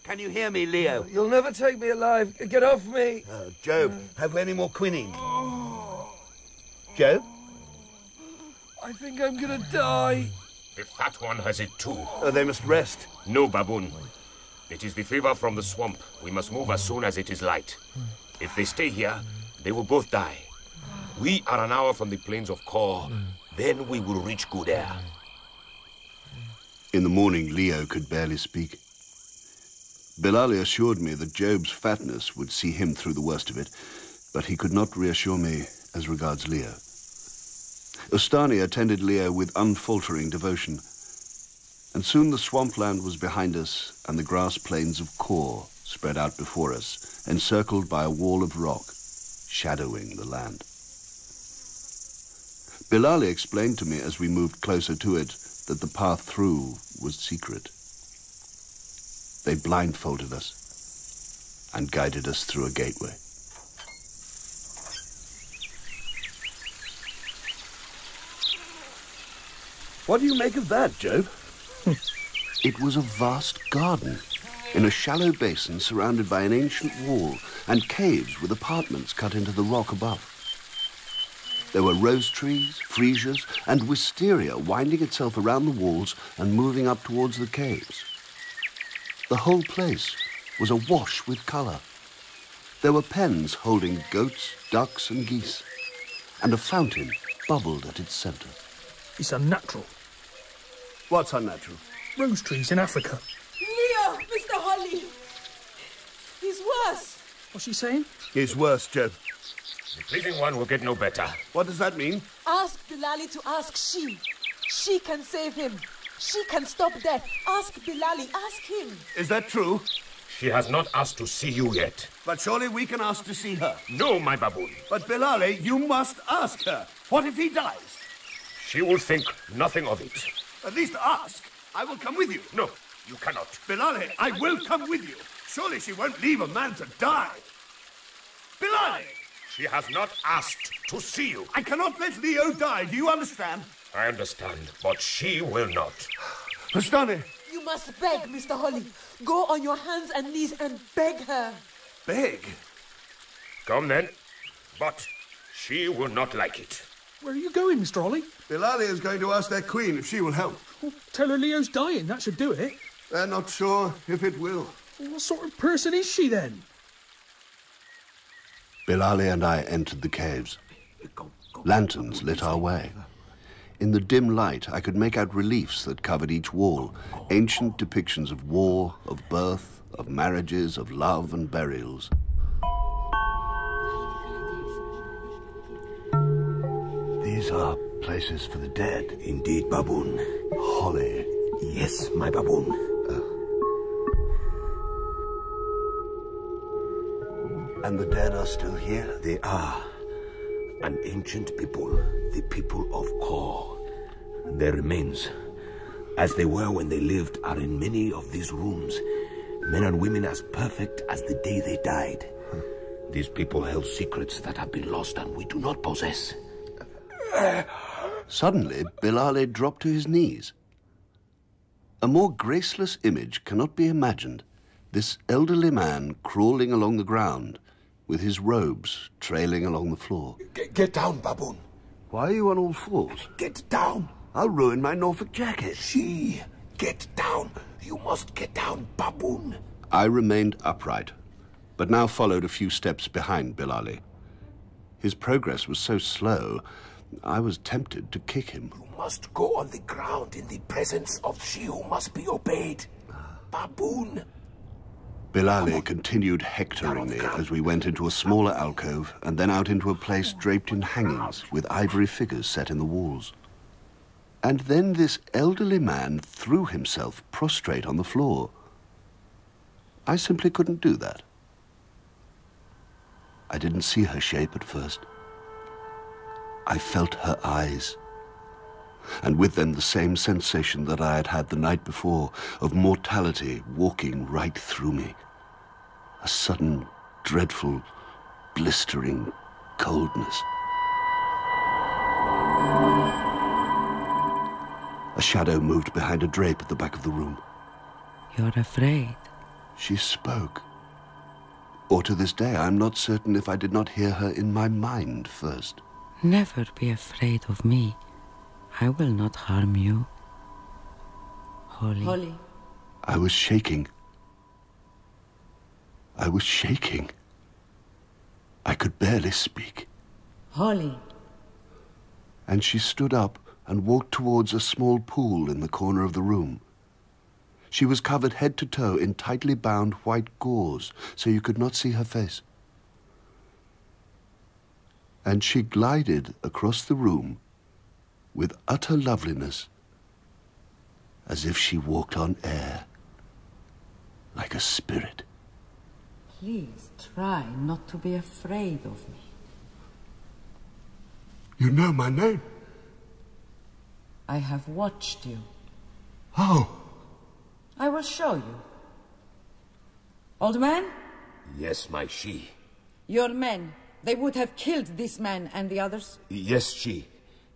Can you hear me, Leo? You'll never take me alive. Get off me. Uh, Job, have we any more quinine? Job? I think I'm gonna die. The fat one has it too. Oh, they must rest. No, baboon. It is the fever from the swamp. We must move as soon as it is light. If they stay here, they will both die. We are an hour from the plains of Kor. Then we will reach good. In the morning, Leo could barely speak. Billali assured me that Job's fatness would see him through the worst of it, but he could not reassure me as regards Leo. Ustane attended Leo with unfaltering devotion, and soon the swampland was behind us and the grass plains of Kor spread out before us, encircled by a wall of rock, shadowing the land. Billali explained to me as we moved closer to it that the path through was secret. They blindfolded us and guided us through a gateway. What do you make of that, Job? It was a vast garden in a shallow basin surrounded by an ancient wall and caves with apartments cut into the rock above. There were rose trees, freesias, and wisteria winding itself around the walls and moving up towards the caves. The whole place was awash with colour. There were pens holding goats, ducks, and geese, and a fountain bubbled at its centre. It's unnatural. What's unnatural? Rose trees in Africa. Leo, Mr. Holly. He's worse. What's she saying? He's worse, Job. The pleasing one will get no better. What does that mean? Ask Billali to ask she. She can save him. She can stop death. Ask Billali. Ask him. Is that true? She has not asked to see you yet. But surely we can ask to see her. No, my baboon. But Billali, you must ask her. What if he dies? She will think nothing of it. At least ask. I will come with you. No, you cannot. Billali, I will come with you. Surely she won't leave a man to die. Billali! She has not asked to see you. I cannot let Leo die. Do you understand? I understand, but she will not. Ustane! You must beg, Mr. Holly. Go on your hands and knees and beg her. Beg? Come then. But she will not like it. Where are you going, Mr. Holly? Billali is going to ask their queen if she will help. Well, tell her Leo's dying. That should do it. They're not sure if it will. Well, what sort of person is she then? Billali and I entered the caves. Lanterns lit our way. In the dim light, I could make out reliefs that covered each wall, ancient depictions of war, of birth, of marriages, of love and burials. These are places for the dead. Indeed, baboon. Holly. Yes, my baboon. And the dead are still here? They are. An ancient people, the people of Kor. Their remains, as they were when they lived, are in many of these rooms. Men and women as perfect as the day they died. These people held secrets that have been lost and we do not possess. Suddenly, Billali dropped to his knees. A more graceless image cannot be imagined. This elderly man crawling along the ground, with his robes trailing along the floor. Get, get down, baboon. Why are you on all fours? Get down. I'll ruin my Norfolk jacket. She, get down. You must get down, baboon. I remained upright, but now followed a few steps behind Billali. His progress was so slow, I was tempted to kick him. You must go on the ground in the presence of she who must be obeyed. Baboon. Billali continued hectoring me as we went into a smaller alcove and then out into a place draped in hangings with ivory figures set in the walls. And then this elderly man threw himself prostrate on the floor. I simply couldn't do that. I didn't see her shape at first. I felt her eyes, and with them the same sensation that I had had the night before of mortality walking right through me. A sudden, dreadful, blistering coldness. A shadow moved behind a drape at the back of the room. You're afraid. She spoke. Or to this day, I'm not certain if I did not hear her in my mind first. Never be afraid of me. I will not harm you. Holly. Holly. I was shaking. I was shaking. I could barely speak. Holly. And she stood up and walked towards a small pool in the corner of the room. She was covered head to toe in tightly bound white gauze, so you could not see her face. And she glided across the room with utter loveliness, as if she walked on air, like a spirit. Please try not to be afraid of me. You know my name? I have watched you. How? I will show you. Old man, Yes, my she. your men, they would have killed this man and the others. Yes, she.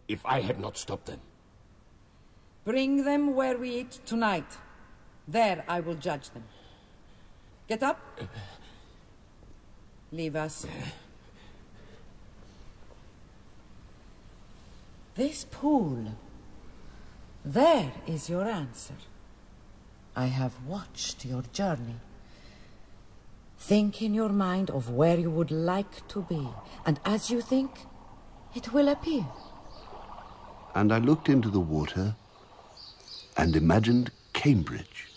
If I had not stopped them. Bring them where we eat tonight. There I will judge them. Get up. Leave us. This pool. There is your answer. I have watched your journey. Think in your mind of where you would like to be, and as you think, it will appear. And I looked into the water and imagined Cambridge.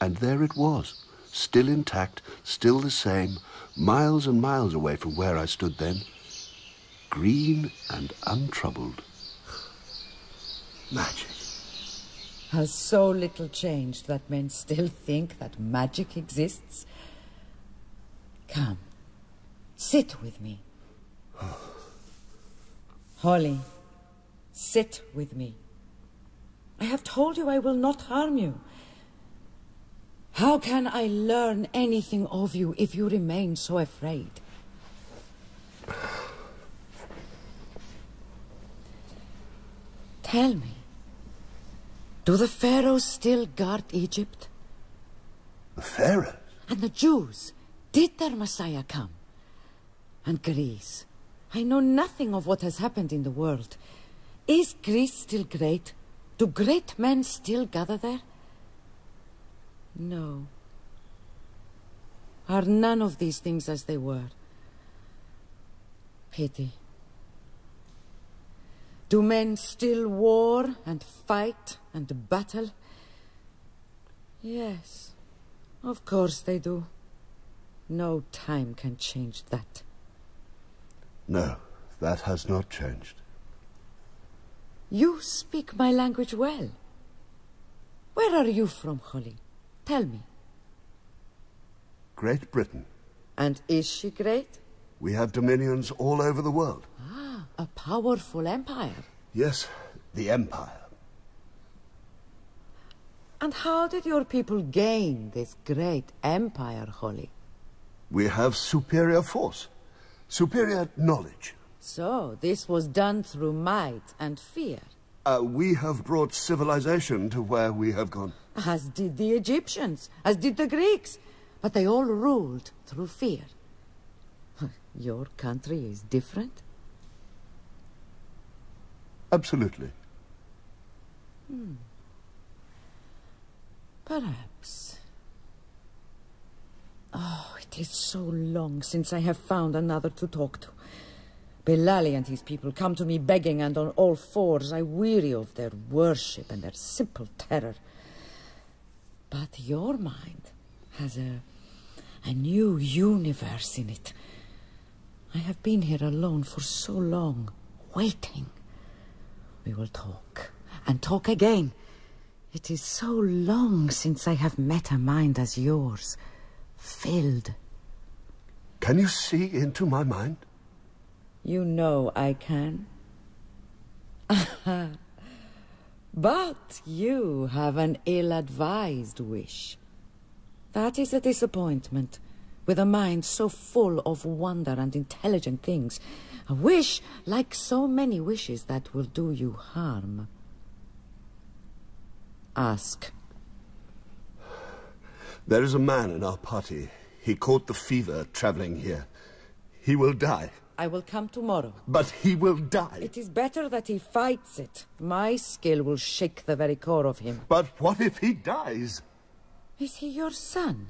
And there it was, still intact, still the same, miles and miles away from where I stood then, green and untroubled. Magic. Has so little changed that men still think that magic exists? Come, sit with me. Holly, sit with me. I have told you I will not harm you. How can I learn anything of you if you remain so afraid? Tell me, do the pharaohs still guard Egypt? The pharaohs? And the Jews? Did their Messiah come? And Greece? I know nothing of what has happened in the world. Is Greece still great? Do great men still gather there? No. Are none of these things as they were? Pity. Do men still war and fight and battle? Yes, of course they do. No time can change that. No, that has not changed. You speak my language well. Where are you from, Holly? Tell me. Great Britain. And is she great? We have dominions all over the world. Ah, a powerful empire. Yes, the Empire. And how did your people gain this great empire, Holly? We have superior force, superior knowledge. So, this was done through might and fear. Uh, we have brought civilization to where we have gone. As did the Egyptians, as did the Greeks. But they all ruled through fear. Your country is different? Absolutely. Hmm. Perhaps. Oh, it is so long since I have found another to talk to. Billali and his people come to me begging and on all fours. I weary of their worship and their simple terror. But your mind has a, a new universe in it. I have been here alone for so long, waiting. We will talk, and talk again. It is so long since I have met a mind as yours, filled. Can you see into my mind? You know I can. but you have an ill-advised wish. That is a disappointment. With a mind so full of wonder and intelligent things, a wish like so many wishes that will do you harm. Ask. There is a man in our party. He caught the fever traveling here. He will die. I will come tomorrow. But he will die. It is better that he fights it. My skill will shake the very core of him. But what if he dies? Is he your son?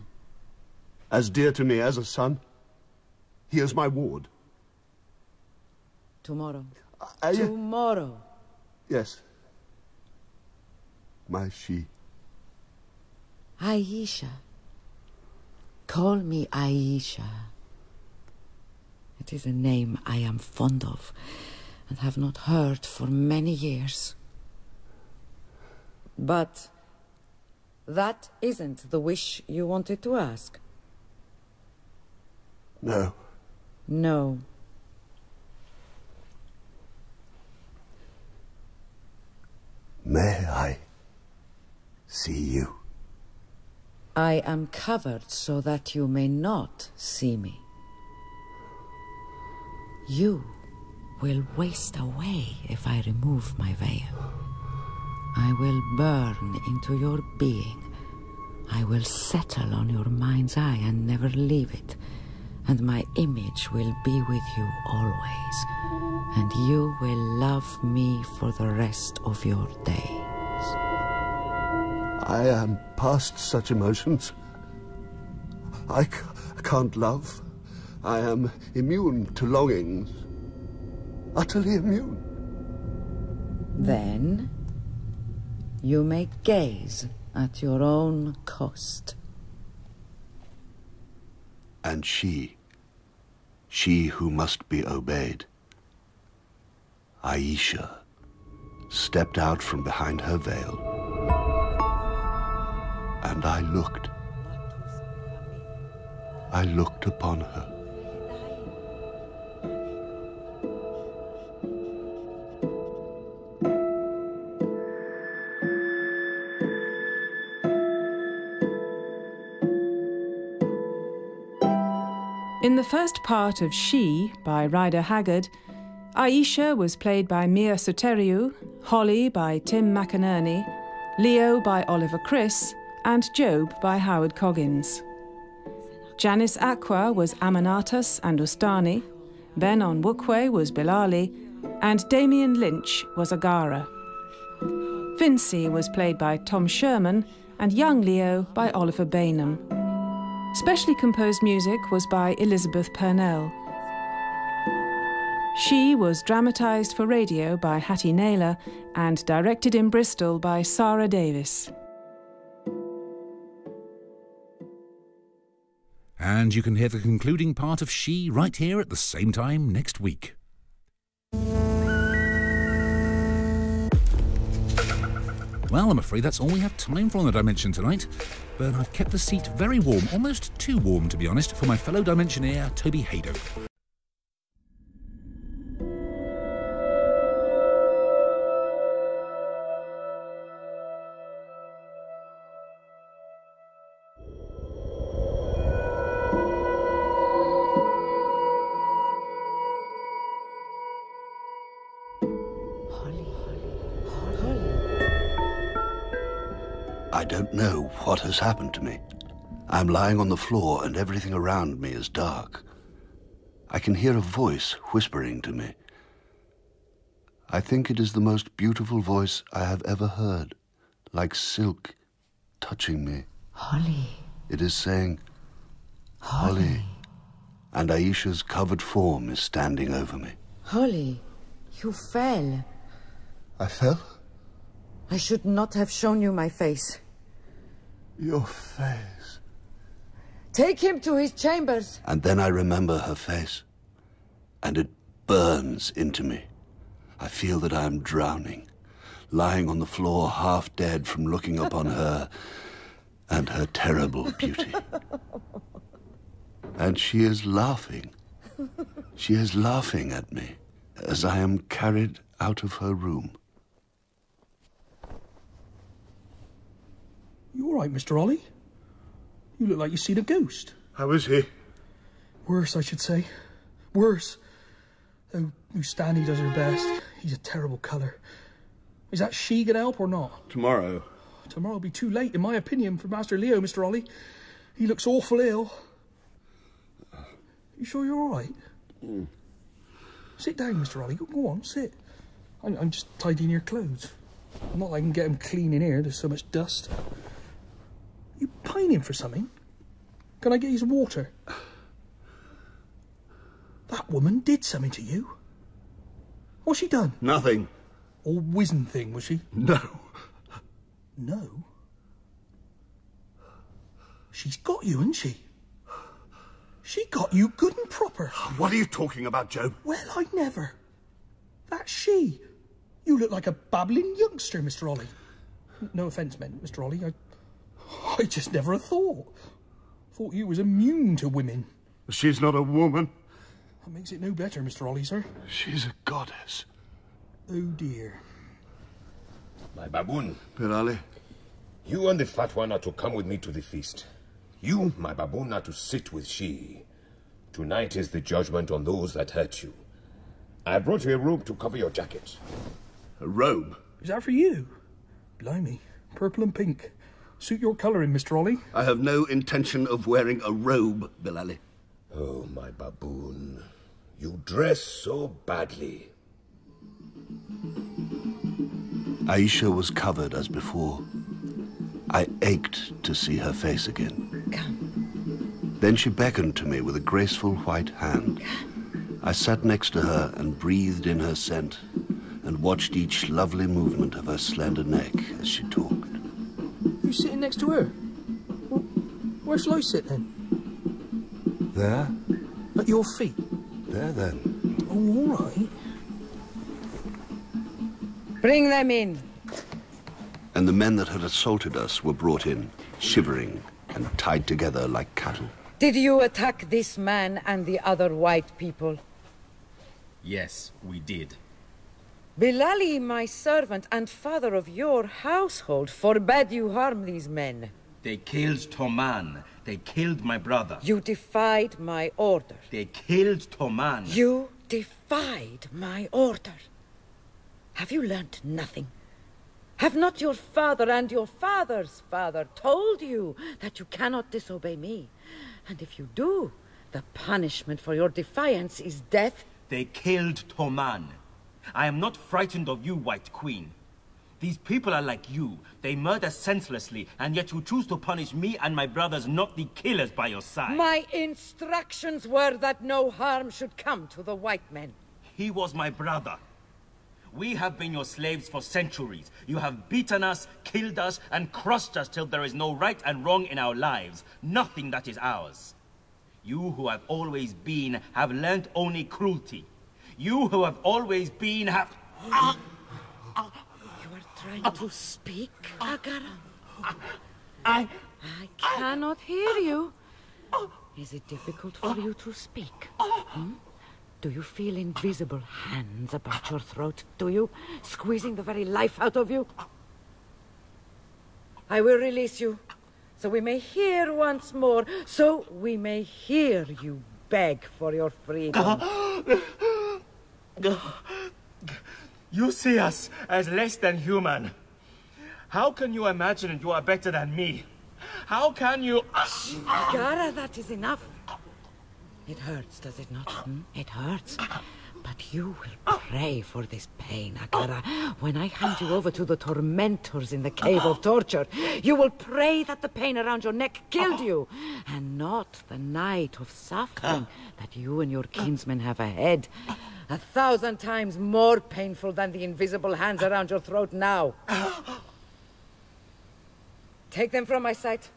As dear to me as a son. He is my ward. Tomorrow. I... Tomorrow. Yes. My she. Ayesha. Call me Ayesha. It is a name I am fond of and have not heard for many years. But that isn't the wish you wanted to ask. No. No. May I see you? I am covered so that you may not see me. You will waste away if I remove my veil. I will burn into your being. I will settle on your mind's eye and never leave it. and my image will be with you always, and you will love me for the rest of your days. I am past such emotions. I c- can't love. I am immune to longings. Utterly immune. Then you may gaze at your own cost. And she, she who must be obeyed, Ayesha, stepped out from behind her veil. And I looked. I looked upon her. In the first part of She by Rider Haggard, Ayesha was played by Mia Soteriou, Holly by Tim McInnerny, Leo by Oliver Chris, and Job by Howard Coggins. Janice Acquah was Amenartas and Ustane, Ben Onwukwe was Billali, and Damian Lynch was Agarah. Vincey was played by Tom Sherman, and young Leo by Oliver Baynham. Specially composed music was by Elizabeth Purnell. She was dramatised for radio by Hattie Naylor and directed in Bristol by Sara Davies. And you can hear the concluding part of She right here at the same time next week. Well, I'm afraid that's all we have time for on the Dimension tonight, but I've kept the seat very warm, almost too warm to be honest, for my fellow Dimensioneer, Toby Haydock. What has happened to me. I'm lying on the floor and everything around me is dark. I can hear a voice whispering to me. I think it is the most beautiful voice I have ever heard, like silk touching me. Holly. It is saying, Holly. And Ayesha's covered form is standing over me. Holly, you fell. I fell? I should not have shown you my face. Your face. Take him to his chambers. And then I remember her face, and it burns into me. I feel that I am drowning, lying on the floor half dead from looking upon her and her terrible beauty. And she is laughing. She is laughing at me as I am carried out of her room. You all right, Mr. Ollie? You look like you've seen a ghost. How is he? Worse, I should say. Worse. Though Ustane does her best. He's a terrible colour. Is that she gonna help or not? Tomorrow. Tomorrow will be too late, in my opinion, for Master Leo, Mr. Ollie. He looks awful ill. You sure you're all right? Mm. Sit down, Mr. Ollie. Go, go on, sit. I'm, I'm just tidying your clothes. Not that I can get them clean in here. There's so much dust. You pining for something? Can I get you some water? That woman did something to you. What's she done? Nothing. All wizen thing, was she? No. No? She's got you, hasn't she? She got you good and proper. What are you talking about, Job? Well, I never. That's she. You look like a babbling youngster, Mr. Ollie. No offence meant, Mr. Ollie. I, I just never thought. Thought you was immune to women. She's not a woman. That makes it no better, Mr. Ollie, sir. She's a goddess. Oh dear. My baboon. Billali. You and the fat one are to come with me to the feast. You, my baboon, are to sit with she. Tonight is the judgment on those that hurt you. I brought you a robe to cover your jacket. A robe? Is that for you? Blimey. Purple and pink. Suit your colouring, Mr. Ollie. I have no intention of wearing a robe, Billali. Oh, my baboon. You dress so badly. Ayesha was covered as before. I ached to see her face again. Come. Then she beckoned to me with a graceful white hand. I sat next to her and breathed in her scent and watched each lovely movement of her slender neck as she talked. You sitting next to her? Well, where shall I sit then? There? At your feet? There, then. Oh, all right. Bring them in. And the men that had assaulted us were brought in, shivering and tied together like cattle. Did you attack this man and the other white people? Yes, we did. Billali, my servant and father of your household, forbade you harm these men. They killed Toman. They killed my brother. You defied my order. They killed Toman. You defied my order. Have you learnt nothing? Have not your father and your father's father told you that you cannot disobey me? And if you do, the punishment for your defiance is death? They killed Toman. I am not frightened of you, White Queen. These people are like you. They murder senselessly, and yet you choose to punish me and my brothers, not the killers by your side. My instructions were that no harm should come to the white men. He was my brother. We have been your slaves for centuries. You have beaten us, killed us, and crushed us till there is no right and wrong in our lives. Nothing that is ours. You who have always been have learnt only cruelty. You who have always been have... You are trying to speak, Agarah? I... I cannot hear you. Is it difficult for you to speak? Hmm? Do you feel invisible hands about your throat? Do you? Squeezing the very life out of you? I will release you, so we may hear once more, so we may hear you beg for your freedom. You see us as less than human. How can you imagine you are better than me? How can you... Gara, that is enough. It hurts, does it not? Hmm? It hurts. But you will pray for this pain, Agarah. When I hand you over to the tormentors in the cave of torture, you will pray that the pain around your neck killed you, and not the night of suffering that you and your kinsmen have ahead. A thousand times more painful than the invisible hands around your throat now. Take them from my sight.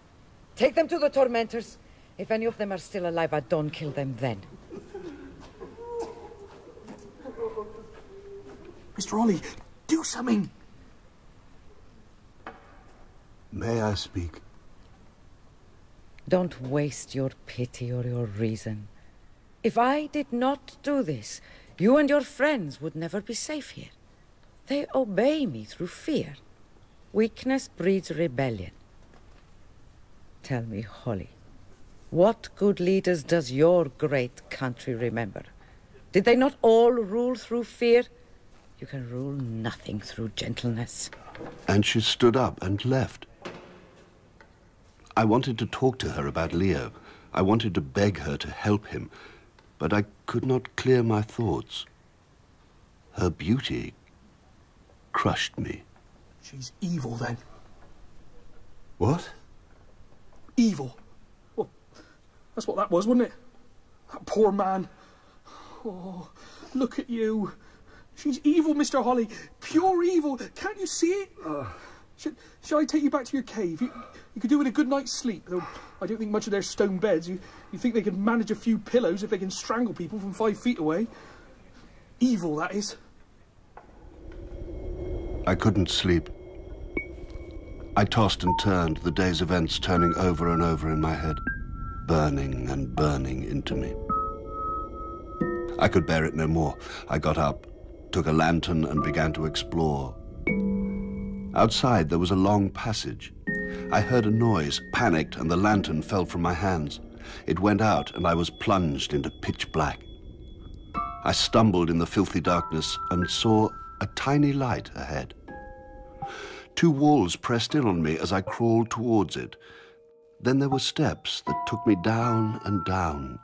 Take them to the tormentors. If any of them are still alive, I don't kill them then. Mr. Ollie, do something. May I speak? Don't waste your pity or your reason. If I did not do this, you and your friends would never be safe here. They obey me through fear. Weakness breeds rebellion. Tell me, Holly, what good leaders does your great country remember? Did they not all rule through fear? You can rule nothing through gentleness. And she stood up and left. I wanted to talk to her about Leo. I wanted to beg her to help him, but I could not clear my thoughts. Her beauty crushed me. She's evil then. What? Evil. Well, that's what that was, wasn't it? That poor man. Oh, look at you. She's evil, Mr. Holly. Pure evil. Can't you see it? Ah. Should, shall I take you back to your cave? You, you could do with a good night's sleep, though I don't think much of their stone beds. You, you think they can manage a few pillows if they can strangle people from five feet away? Evil, that is. I couldn't sleep. I tossed and turned, the day's events turning over and over in my head, burning and burning into me. I could bear it no more. I got up, took a lantern, and began to explore. Outside, there was a long passage. I heard a noise, panicked, and the lantern fell from my hands. It went out, and I was plunged into pitch black. I stumbled in the filthy darkness and saw a tiny light ahead. Two walls pressed in on me as I crawled towards it. Then there were steps that took me down and down,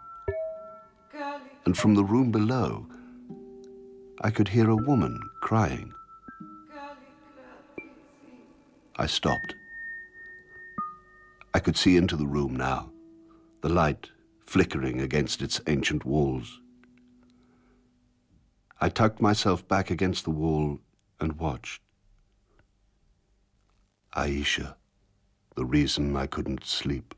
and from the room below, I could hear a woman crying. I stopped. I could see into the room now, the light flickering against its ancient walls. I tucked myself back against the wall and watched. Ayesha, the reason I couldn't sleep.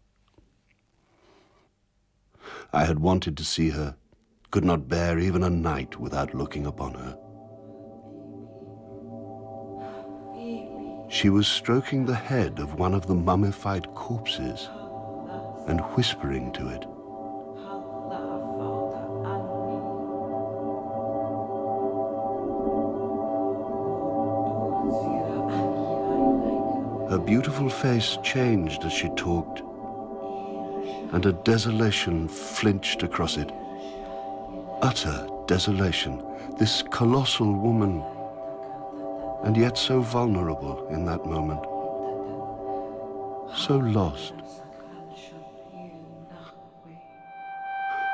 I had wanted to see her, could not bear even a night without looking upon her. She was stroking the head of one of the mummified corpses and whispering to it. Her beautiful face changed as she talked, and a desolation flinched across it. Utter desolation, this colossal woman, and yet so vulnerable in that moment. So lost.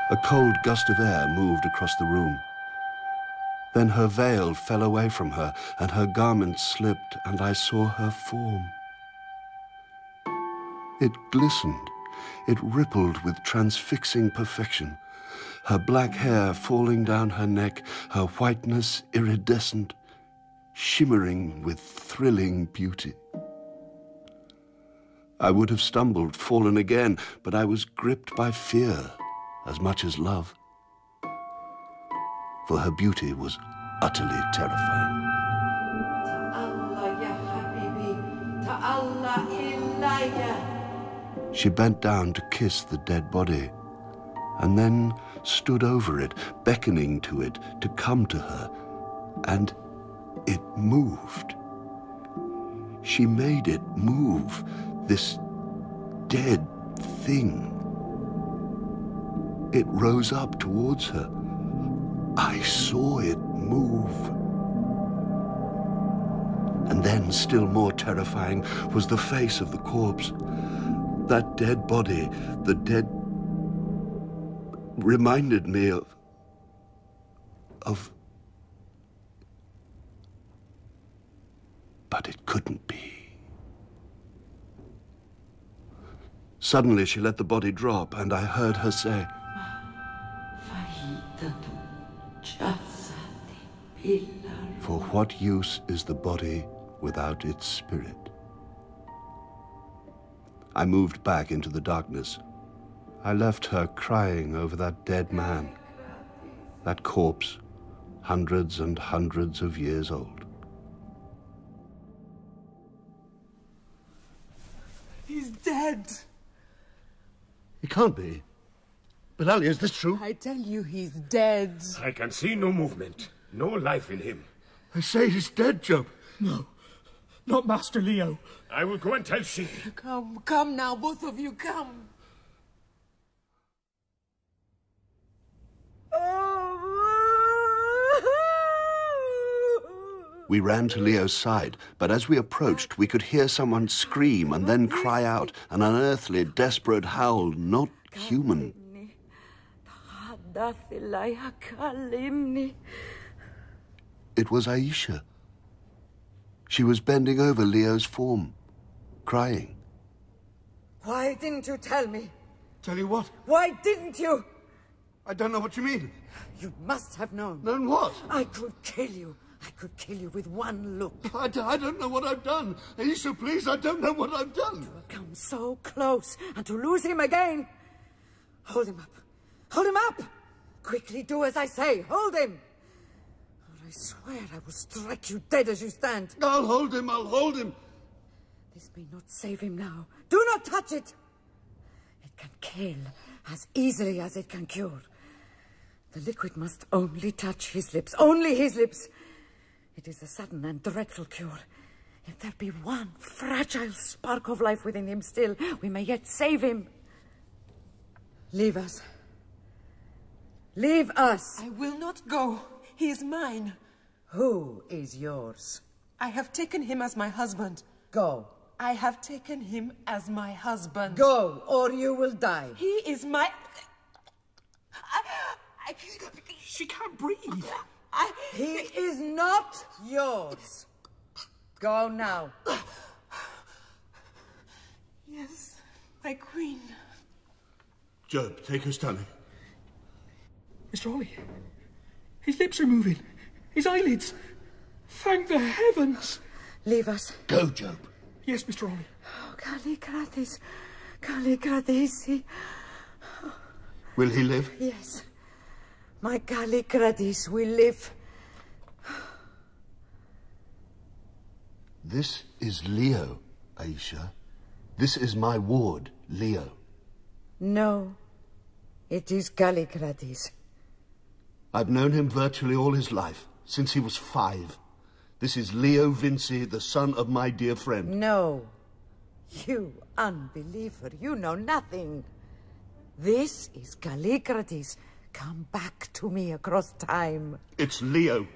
A cold gust of air moved across the room. Then her veil fell away from her, and her garment slipped, and I saw her form. It glistened. It rippled with transfixing perfection. Her black hair falling down her neck, her whiteness iridescent, shimmering with thrilling beauty. I would have stumbled, fallen again, but I was gripped by fear as much as love. For her beauty was utterly terrifying. She bent down to kiss the dead body, and then stood over it, beckoning to it to come to her, and it moved. She made it move, this dead thing. It rose up towards her. I saw it move. And then, still more terrifying, was the face of the corpse. That dead body, the dead, reminded me of. of. But it couldn't be. Suddenly she let the body drop, and I heard her say, For what use is the body without its spirit? I moved back into the darkness. I left her crying over that dead man, that corpse, hundreds and hundreds of years old. He's dead. He can't be. But Ali, is this true? I tell you, he's dead. I can see no movement, no life in him. I say he's dead, Job. No, not Master Leo. I will go and tell she. Come, come now, both of you, come. We ran to Leo's side, but as we approached, we could hear someone scream and then cry out, an unearthly, desperate howl, not human. It was Ayesha. She was bending over Leo's form, crying. Why didn't you tell me? Tell you what? Why didn't you? I don't know what you mean. You must have known. Known what? I could kill you. I could kill you with one look. I, d- I don't know what I've done. Ayesha, please, I don't know what I've done. To have come so close and to lose him again. Hold him up. Hold him up! Quickly do as I say. Hold him! Or I swear I will strike you dead as you stand. I'll hold him, I'll hold him. This may not save him now. Do not touch it! It can kill as easily as it can cure. The liquid must only touch his lips. Only his lips. It is a sudden and dreadful cure. If there be one fragile spark of life within him still, we may yet save him. Leave us. Leave us. I will not go. He is mine. Who is yours? I have taken him as my husband. Go. I have taken him as my husband. Go, or you will die. He is my... I, She can't breathe. He is not yours. Go now. Yes, my queen. Job, take her stomach. Mr. Ollie, his lips are moving. His eyelids. Thank the heavens. Leave us. Go, Job. Yes, Mr. Ollie. Oh, Callicrates. Callicrates. Will he live? Yes. My Callicrates will live. This is Leo, Ayesha. This is my ward, Leo. No. It is Callicrates. I've known him virtually all his life, since he was five. This is Leo Vincey, the son of my dear friend. No. You unbeliever, you know nothing. This is Callicrates. Come back to me across time. It's Leo.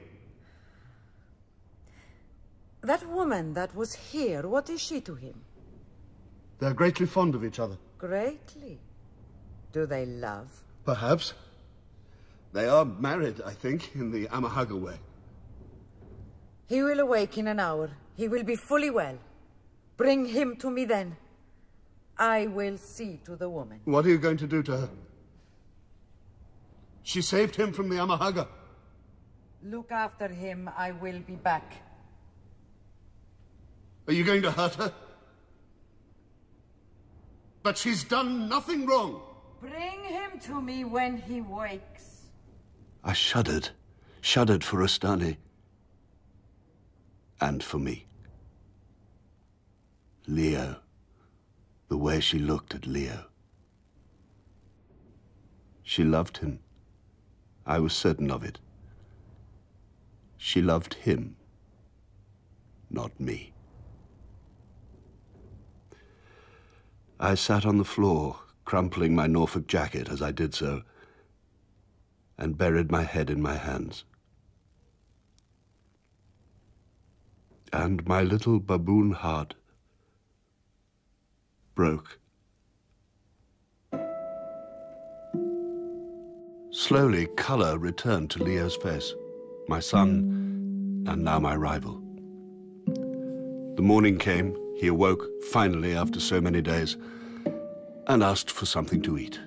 That woman that was here, what is she to him? They're greatly fond of each other. Greatly. Do they love? Perhaps. They are married, I think, in the Amahagger way. He will awake in an hour. He will be fully well. Bring him to me then. I will see to the woman. What are you going to do to her? She saved him from the Amahagger. Look after him. I will be back. Are you going to hurt her? But she's done nothing wrong. Bring him to me when he wakes. I shuddered, shuddered for Ustane. And for me. Leo. The way she looked at Leo. She loved him. I was certain of it. She loved him, not me. I sat on the floor, crumpling my Norfolk jacket as I did so, and buried my head in my hands. And my little baboon heart broke. Slowly, colour returned to Leo's face, my son, and now my rival. The morning came, he awoke, finally, after so many days, and asked for something to eat.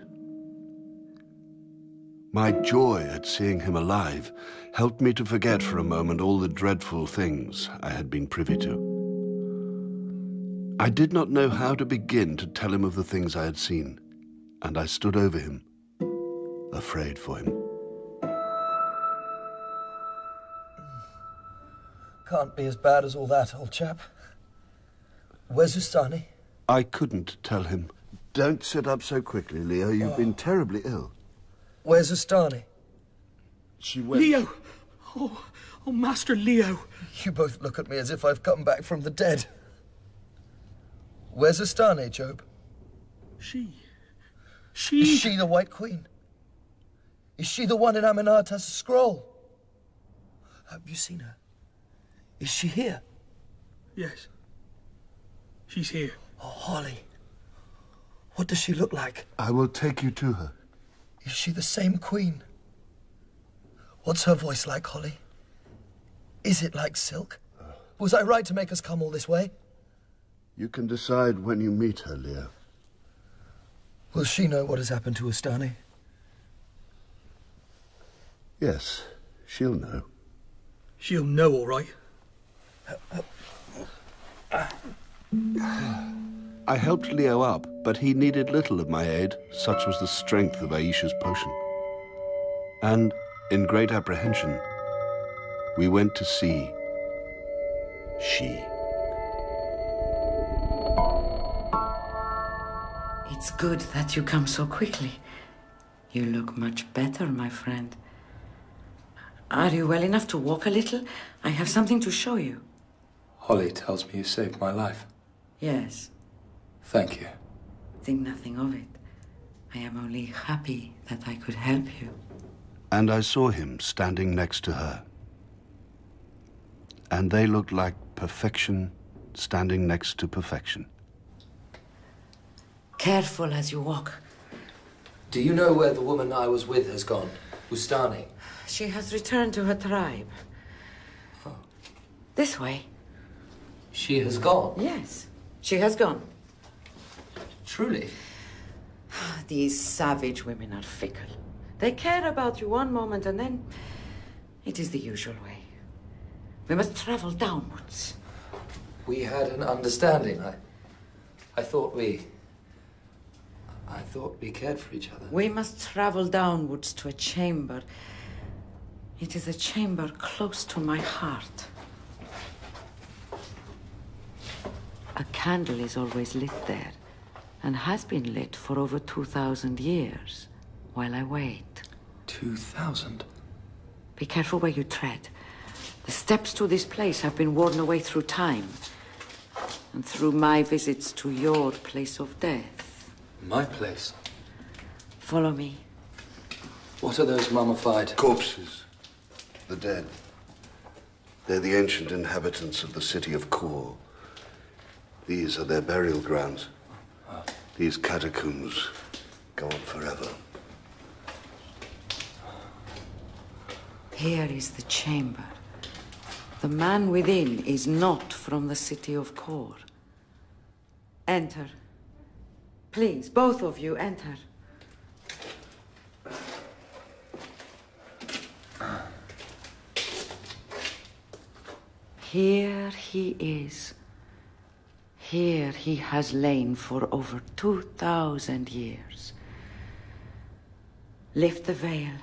My joy at seeing him alive helped me to forget for a moment all the dreadful things I had been privy to. I did not know how to begin to tell him of the things I had seen, and I stood over him, afraid for him. Can't be as bad as all that, old chap. Where's Ustane? I couldn't tell him. Don't sit up so quickly, Leo. You've oh. been terribly ill. Where's Ustane? She went. Leo! Oh, oh, Master Leo! You both look at me as if I've come back from the dead. Where's Ustane, Job? She. She. Is she the White Queen? Is she the one in Amenartas' scroll? Have you seen her? Is she here? Yes. She's here. Oh, Holly. What does she look like? I will take you to her. Is she the same queen? What's her voice like, Holly? Is it like silk? Was I right to make us come all this way? You can decide when you meet her, Leo. Will she know what has happened to Ustane? Yes, she'll know. She'll know, all right. I helped Leo up, but he needed little of my aid, such was the strength of Ayesha's potion. And, in great apprehension, we went to see she. It's good that you come so quickly. You look much better, my friend. Are you well enough to walk a little? I have something to show you. Holly tells me you saved my life. Yes. Thank you. Think nothing of it. I am only happy that I could help you. And I saw him standing next to her. And they looked like perfection standing next to perfection. Careful as you walk. Do you know where the woman I was with has gone? Ustane. She has returned to her tribe. Oh. This way. She has gone. Yes, she has gone. Truly. These savage women are fickle. They care about you one moment and then it is the usual way. We must travel downwards. We had an understanding. I, I thought we. I thought we cared for each other. We must travel downwards to a chamber. It is a chamber close to my heart. A candle is always lit there, and has been lit for over 2,000 years, while I wait. 2,000? Be careful where you tread. The steps to this place have been worn away through time, and through my visits to your place of death. My place? Follow me. What are those mummified? Corpses. The dead. They're the ancient inhabitants of the city of Kor. These are their burial grounds. These catacombs go on forever. Here is the chamber. The man within is not from the city of Kor. Enter. Please, both of you, enter. Here he is. Here he has lain for over 2,000 years. Lift the veil.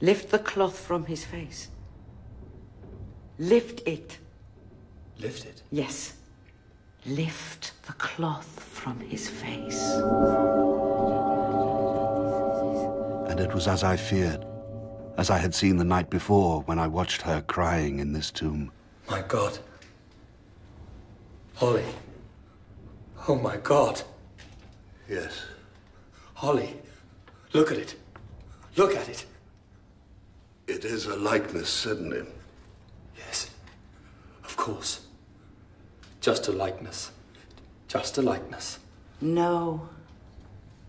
Lift the cloth from his face. Lift it. Lift it? Yes. Lift the cloth from his face. And it was as I feared, as I had seen the night before when I watched her crying in this tomb. My God. Holly. Oh my God. Yes. Holly. Look at it. Look at it. It is a likeness, certainly. Yes. Of course. Just a likeness. Just a likeness. No,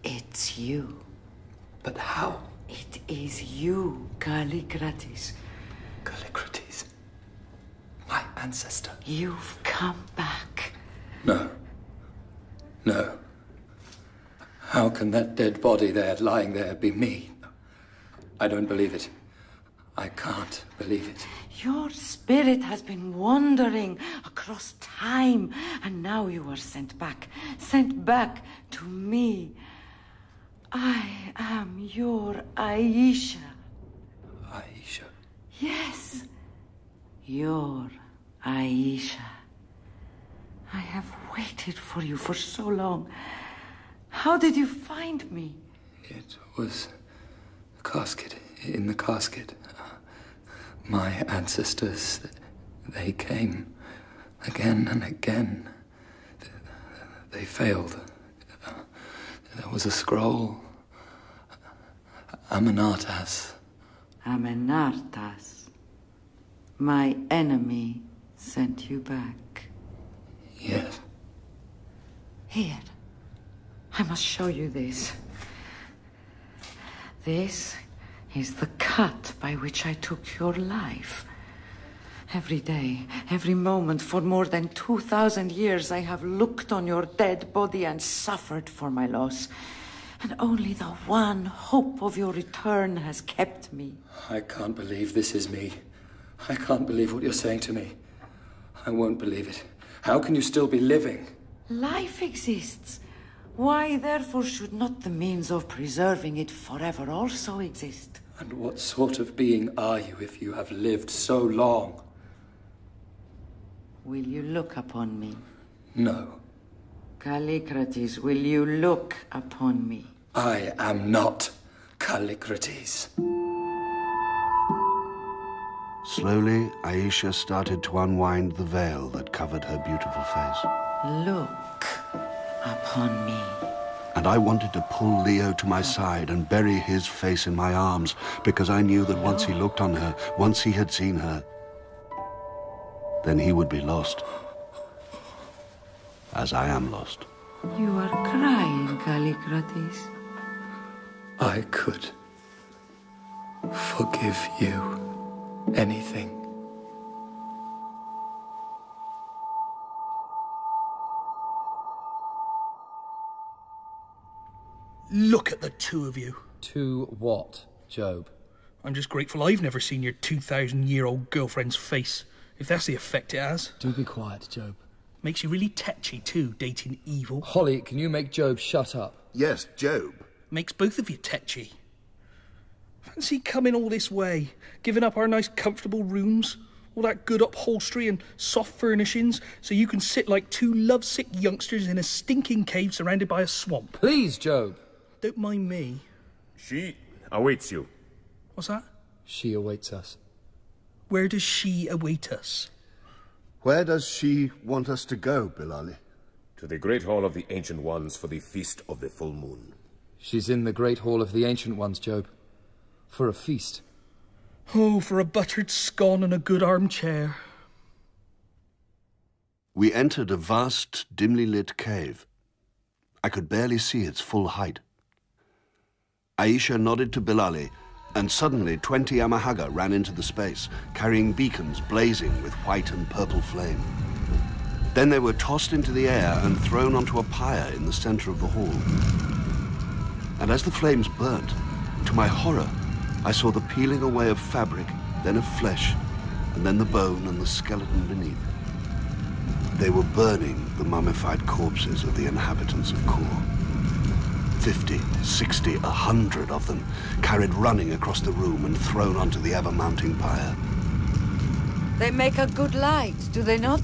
it's you. But how? It is you, Callicrates. Callicrates? My ancestor? You've come back. No. No. How can that dead body there, lying there, be me? I don't believe it. I can't believe it. Your spirit has been wandering across time, and now you are sent back. Sent back to me. I am your Ayesha. Ayesha? Yes. Your Ayesha. I have waited for you for so long. How did you find me? It was the casket. In the casket. My ancestors, they came again and again. They failed. There was a scroll. Amenartas. Amenartas. My enemy sent you back. Yes. Here. I must show you this. This is the cut by which I took your life. Every day, every moment, for more than 2,000 years, I have looked on your dead body and suffered for my loss. And only the one hope of your return has kept me. I can't believe this is me. I can't believe what you're saying to me. I won't believe it. How can you still be living? Life exists. Why, therefore, should not the means of preserving it forever also exist? And what sort of being are you if you have lived so long? Will you look upon me? No. Callicrates, will you look upon me? I am not Callicrates. Slowly, Ayesha started to unwind the veil that covered her beautiful face. Look upon me. And I wanted to pull Leo to my side and bury his face in my arms because I knew that once he looked on her, once he had seen her, then he would be lost. As I am lost. You are crying, Callicrates. I could forgive you anything. Look at the two of you. To what, Job? I'm just grateful I've never seen your 2,000 year old girlfriend's face, if that's the effect it has. Do be quiet, Job. Makes you really tetchy, too, dating evil. Holly, can you make Job shut up? Yes, Job. Makes both of you tetchy. Fancy coming all this way, giving up our nice comfortable rooms, all that good upholstery and soft furnishings, so you can sit like two lovesick youngsters in a stinking cave surrounded by a swamp. Please, Job. Don't mind me. She awaits you. What's that? She awaits us. Where does she await us? Where does she want us to go, Billali? To the great hall of the Ancient Ones for the Feast of the Full Moon. She's in the great hall of the Ancient Ones, Job. For a feast. Oh, for a buttered scone and a good armchair. We entered a vast, dimly lit cave. I could barely see its full height. Ayesha nodded to Billali, and suddenly twenty Amahagger ran into the space, carrying beacons blazing with white and purple flame. Then they were tossed into the air and thrown onto a pyre in the center of the hall. And as the flames burnt, to my horror, I saw the peeling away of fabric, then of flesh, and then the bone and the skeleton beneath. They were burning the mummified corpses of the inhabitants of Kor. Fifty, sixty, a hundred of them, carried running across the room and thrown onto the ever-mounting pyre. They make a good light, do they not?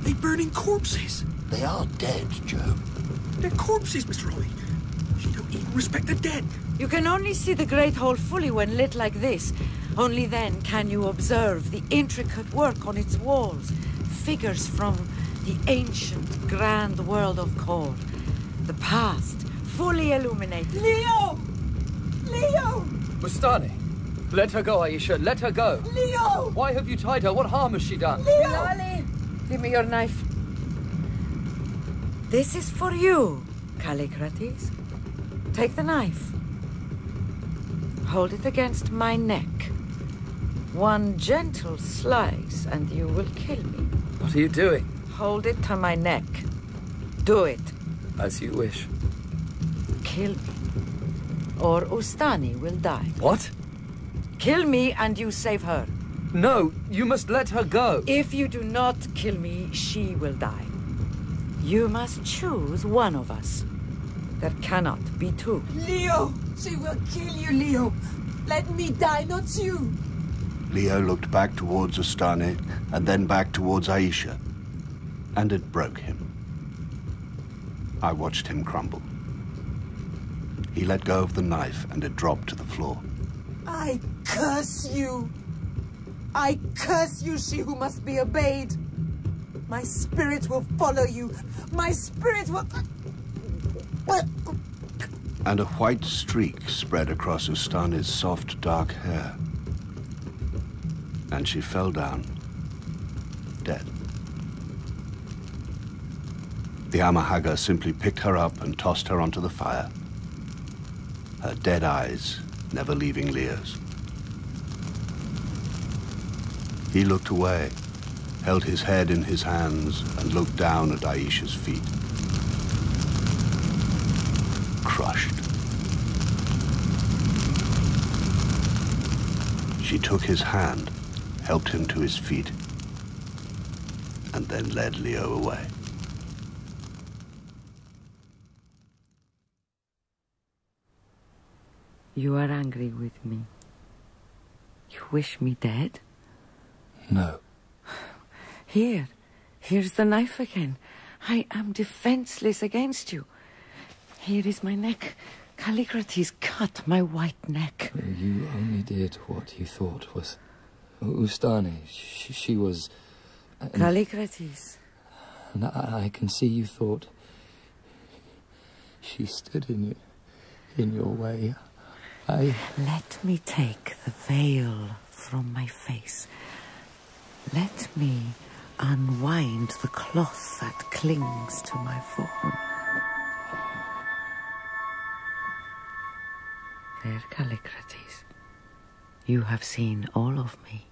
They burning corpses. They are dead, Job. They're corpses, Mr. Holly. You don't even respect the dead. You can only see the Great Hall fully when lit like this. Only then can you observe the intricate work on its walls, figures from the ancient grand world of Kor. The past, fully illuminated. Leo! Leo! Ustane! Let her go, Ayesha. Let her go. Leo! Why have you tied her? What harm has she done? Billali, give me your knife. This is for you, Callicrates. Take the knife. Hold it against my neck. One gentle slice and you will kill me. What are you doing? Hold it to my neck. Do it. As you wish. Kill me. Or Ustane will die. What? Kill me and you save her. No, you must let her go. If you do not kill me, she will die. You must choose one of us. There cannot be two. Leo! She will kill you, Leo! Let me die, not you! Leo looked back towards Ustane and then back towards Ayesha, and it broke him. I watched him crumble. He let go of the knife and it dropped to the floor. I curse you! I curse you, she who must be obeyed! My spirit will follow you! My spirit will... And a white streak spread across Ustane's soft, dark hair. And she fell down, dead. The Amahagger simply picked her up and tossed her onto the fire, her dead eyes never leaving Leo's. He looked away, held his head in his hands, and looked down at Ayesha's feet. Crushed. She took his hand, helped him to his feet, and then led Leo away. You are angry with me. You wish me dead? No. Here. Here's the knife again. I am defenseless against you. Here is my neck. Callicrates cut my white neck. You only did what you thought was. Ustane, she, she was. Uh, and- Callicrates. And I, I can see you thought. She stood in in your way. I. Let me take the veil from my face. Let me unwind the cloth that clings to my form. There, Callicrates. You have seen all of me.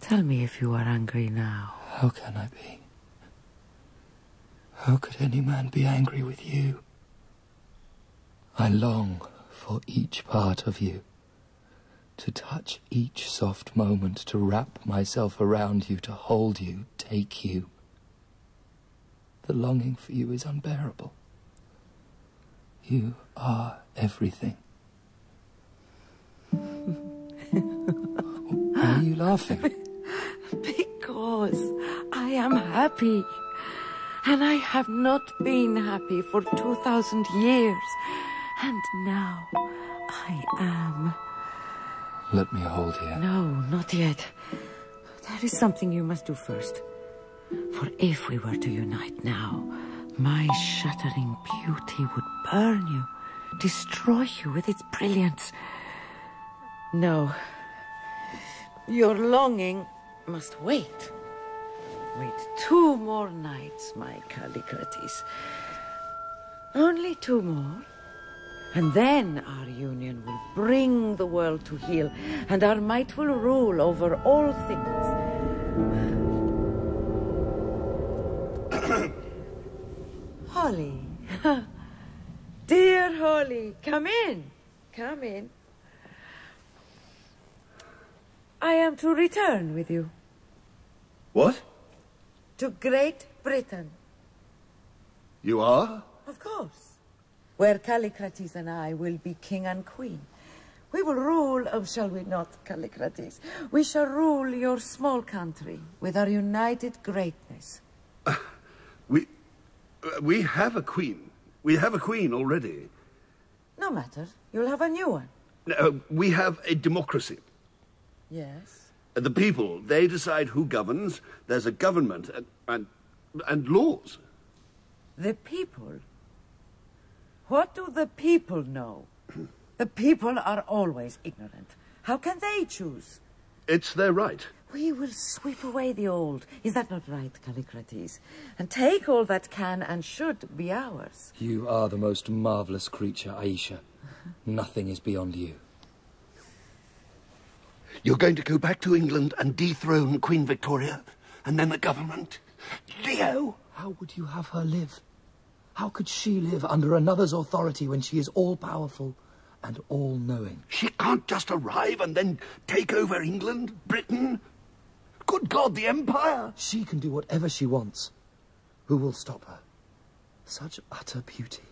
Tell me if you are angry now. How can I be? How could any man be angry with you? I long for each part of you, to touch each soft moment, to wrap myself around you, to hold you, take you. The longing for you is unbearable. You are everything. Why are you laughing? Because I am happy. And I have not been happy for 2,000 years. And now I am. Let me hold you. No, not yet. There is something you must do first. For if we were to unite now, my shattering beauty would burn you, destroy you with its brilliance. No. Your longing must wait. Wait two more nights, my Callicrates. Only two more. And then our union will bring the world to heal, and our might will rule over all things. Holly. Dear Holly, come in. Come in. I am to return with you What? to Great Britain. You are? Of course. Where Callicrates and I will be king and queen. We will rule, oh, shall we not, Callicrates? We shall rule your small country with our united greatness. We. uh, We have a queen. We have a queen already. No matter. You'll have a new one. No, we have a democracy. Yes. The people, they decide who governs. There's a government and, and, and laws. The people? What do the people know? the people are always ignorant. How can they choose? It's their right. We will sweep away the old. Is that not right, Callicrates? And take all that can and should be ours. You are the most marvelous creature, Ayesha. Nothing is beyond you. You're going to go back to England and dethrone Queen Victoria, and then the government. Leo! How would you have her live? How could she live under another's authority when she is all powerful and all knowing? She can't just arrive and then take over England, Britain. Good God, the Empire! She can do whatever she wants. Who will stop her? Such utter beauty,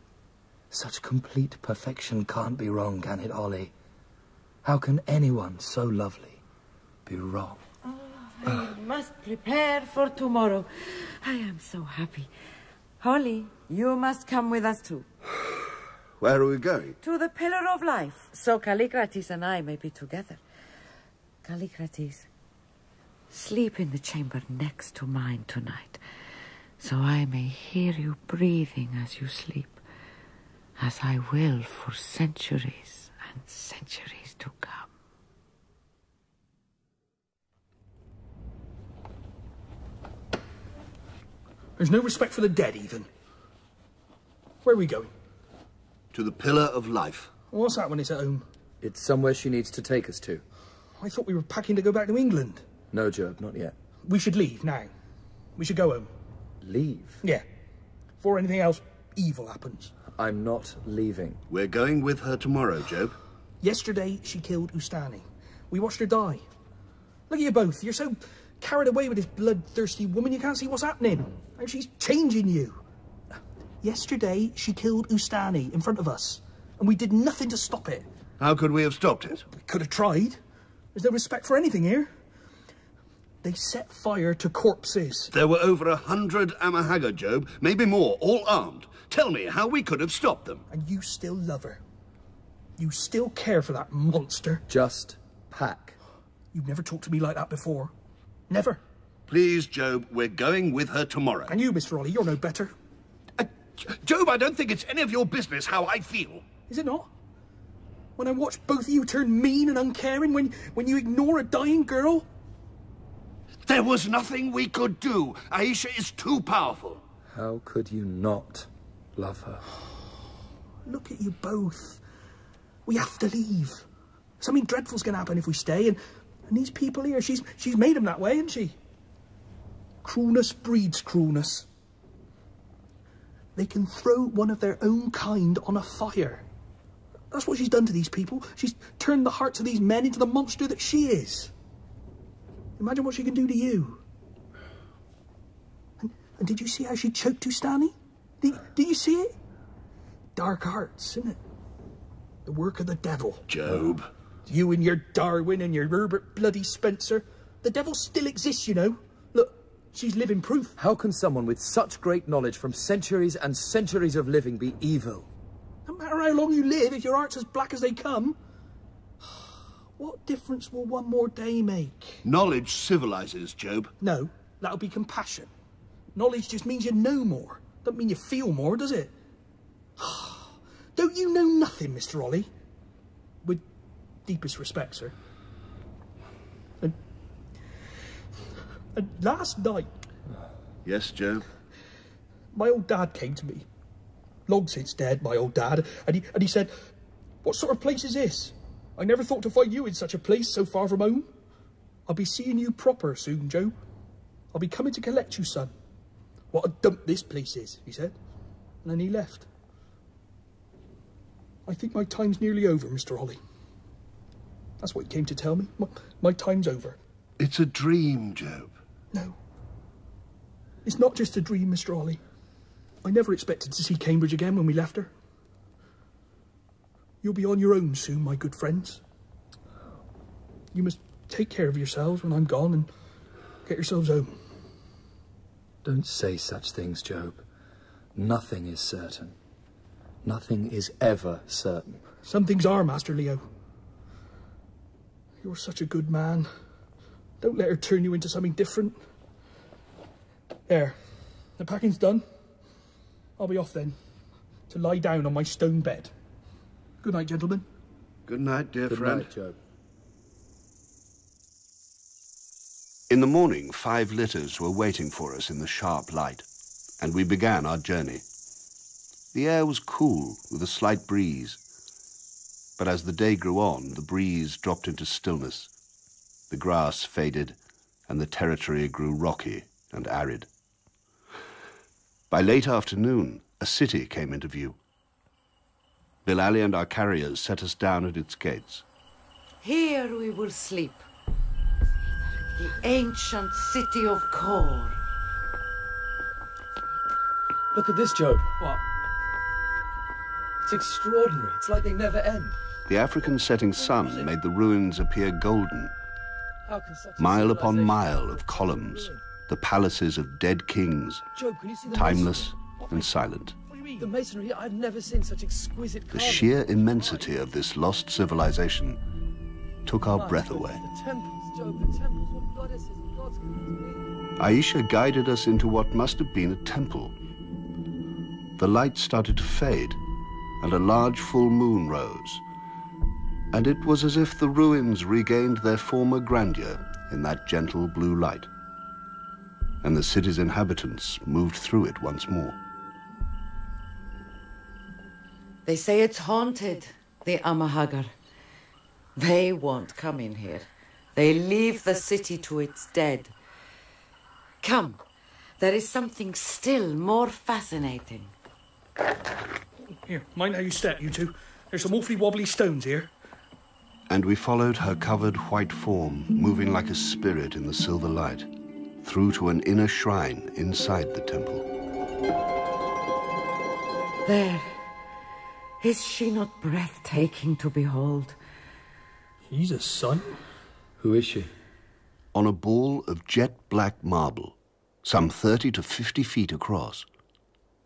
such complete perfection can't be wrong, can it, Ollie? How can anyone so lovely be wrong? Ah, I must prepare for tomorrow. I am so happy. Holly, you must come with us too. Where are we going? To the Pillar of Life, so Callicrates and I may be together. Callicrates, sleep in the chamber next to mine tonight, so I may hear you breathing as you sleep, as I will for centuries and centuries to come. There's no respect for the dead, even. Where are we going? To the Pillar of Life. What's that when it's at home? It's somewhere she needs to take us to. I thought we were packing to go back to England. No, Job, not yet. We should leave now. We should go home. Leave? Yeah. Before anything else evil happens. I'm not leaving. We're going with her tomorrow, Job. Yesterday, she killed Ustane. We watched her die. Look at you both. You're so carried away with this bloodthirsty woman, you can't see what's happening. And she's changing you. Yesterday, she killed Ustane in front of us, and we did nothing to stop it. How could we have stopped it? We could have tried. There's no respect for anything here. They set fire to corpses. There were over a hundred Amahagger, Job, maybe more, all armed. Tell me how we could have stopped them. And you still love her. You still care for that monster. Just pack. You've never talked to me like that before. Never. Please, Job, we're going with her tomorrow. And you, Mr. Ollie, you're no better. Job, I don't think it's any of your business how I feel. Is it not? When I watch both of you turn mean and uncaring, when, when you ignore a dying girl? There was nothing we could do. Ayesha is too powerful. How could you not love her? Look at you both. We have to leave. Something dreadful's going to happen if we stay, and, and these people here, she's, she's made them that way, hasn't she? Cruelness breeds cruelness. They can throw one of their own kind on a fire. That's what she's done to these people. She's turned the hearts of these men into the monster that she is. Imagine what she can do to you. And, and did you see how she choked Ustane? Did, did you see it? Dark hearts, isn't it? The work of the devil. Job. You and your Darwin and your Herbert bloody Spencer. The devil still exists, you know. Look, she's living proof. How can someone with such great knowledge from centuries and centuries of living be evil? No matter how long you live, if your heart's as black as they come, what difference will one more day make? Knowledge civilizes, Job. No, that'll be compassion. Knowledge just means you know more. Don't mean you feel more, does it? Don't you know nothing, Mr. Ollie? With deepest respect, sir. And last night, Yes, Job. my old dad came to me. Long since dead, my old dad, and he, and he said, What sort of place is this? I never thought to find you in such a place so far from home. I'll be seeing you proper soon, Job. I'll be coming to collect you, son. What a dump this place is, he said. And then he left. I think my time's nearly over, Mr. Ollie. That's what he came to tell me. My, my time's over. It's a dream, Job. No. It's not just a dream, Mr. Ollie. I never expected to see Cambridge again when we left her. You'll be on your own soon, my good friends. You must take care of yourselves when I'm gone and get yourselves home. Don't say such things, Job. Nothing is certain. Nothing is ever certain. Some things are, Master Leo. You're such a good man. Don't let her turn you into something different. There. The packing's done. I'll be off then. To lie down on my stone bed. Good night, gentlemen. Good night, dear Good friend. night, Job. In the morning, five litters were waiting for us in the sharp light, and we began our journey. The air was cool, with a slight breeze. But as the day grew on, the breeze dropped into stillness. The grass faded, and the territory grew rocky and arid. By late afternoon, a city came into view. Billali and our carriers set us down at its gates. Here we will sleep. The ancient city of Kor. Look at this, Job. What? It's extraordinary. It's like they never end. The African setting sun made the ruins appear golden. How can such a Mile upon mile of columns, the palaces of dead kings, Job, can you see the timeless and silent. The masonry, I've never seen such exquisite The sheer immensity of this lost civilization took our breath away. The temples, Job, the temples, what goddesses and gods can these be? Ayesha guided us into what must have been a temple. The light started to fade, and a large full moon rose. And it was as if the ruins regained their former grandeur in that gentle blue light. And the city's inhabitants moved through it once more. They say it's haunted, the Amahagger. They won't come in here. They leave the city to its dead. Come, there is something still more fascinating. Here, mind how you step, you two. There's some awfully wobbly stones here. And we followed her covered white form, moving like a spirit in the silver light, through to an inner shrine inside the temple. There. Is she not breathtaking to behold? He's a son. Who is she? On a ball of jet black marble, some 30 to 50 feet across,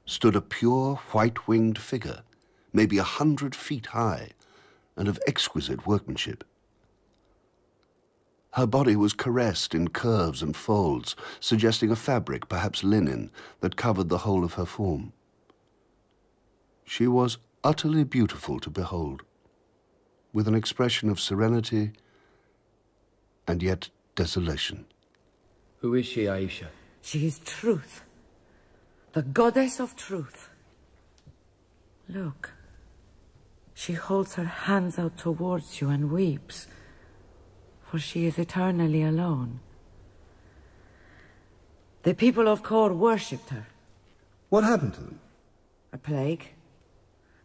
stood a pure white winged figure, maybe a hundred feet high, and of exquisite workmanship. Her body was caressed in curves and folds, suggesting a fabric, perhaps linen, that covered the whole of her form. She was utterly beautiful to behold, with an expression of serenity and yet desolation. Who is she, Ayesha? She is truth. The goddess of truth. Look. She holds her hands out towards you and weeps, for she is eternally alone. The people of Kor worshipped her. What happened to them? A plague.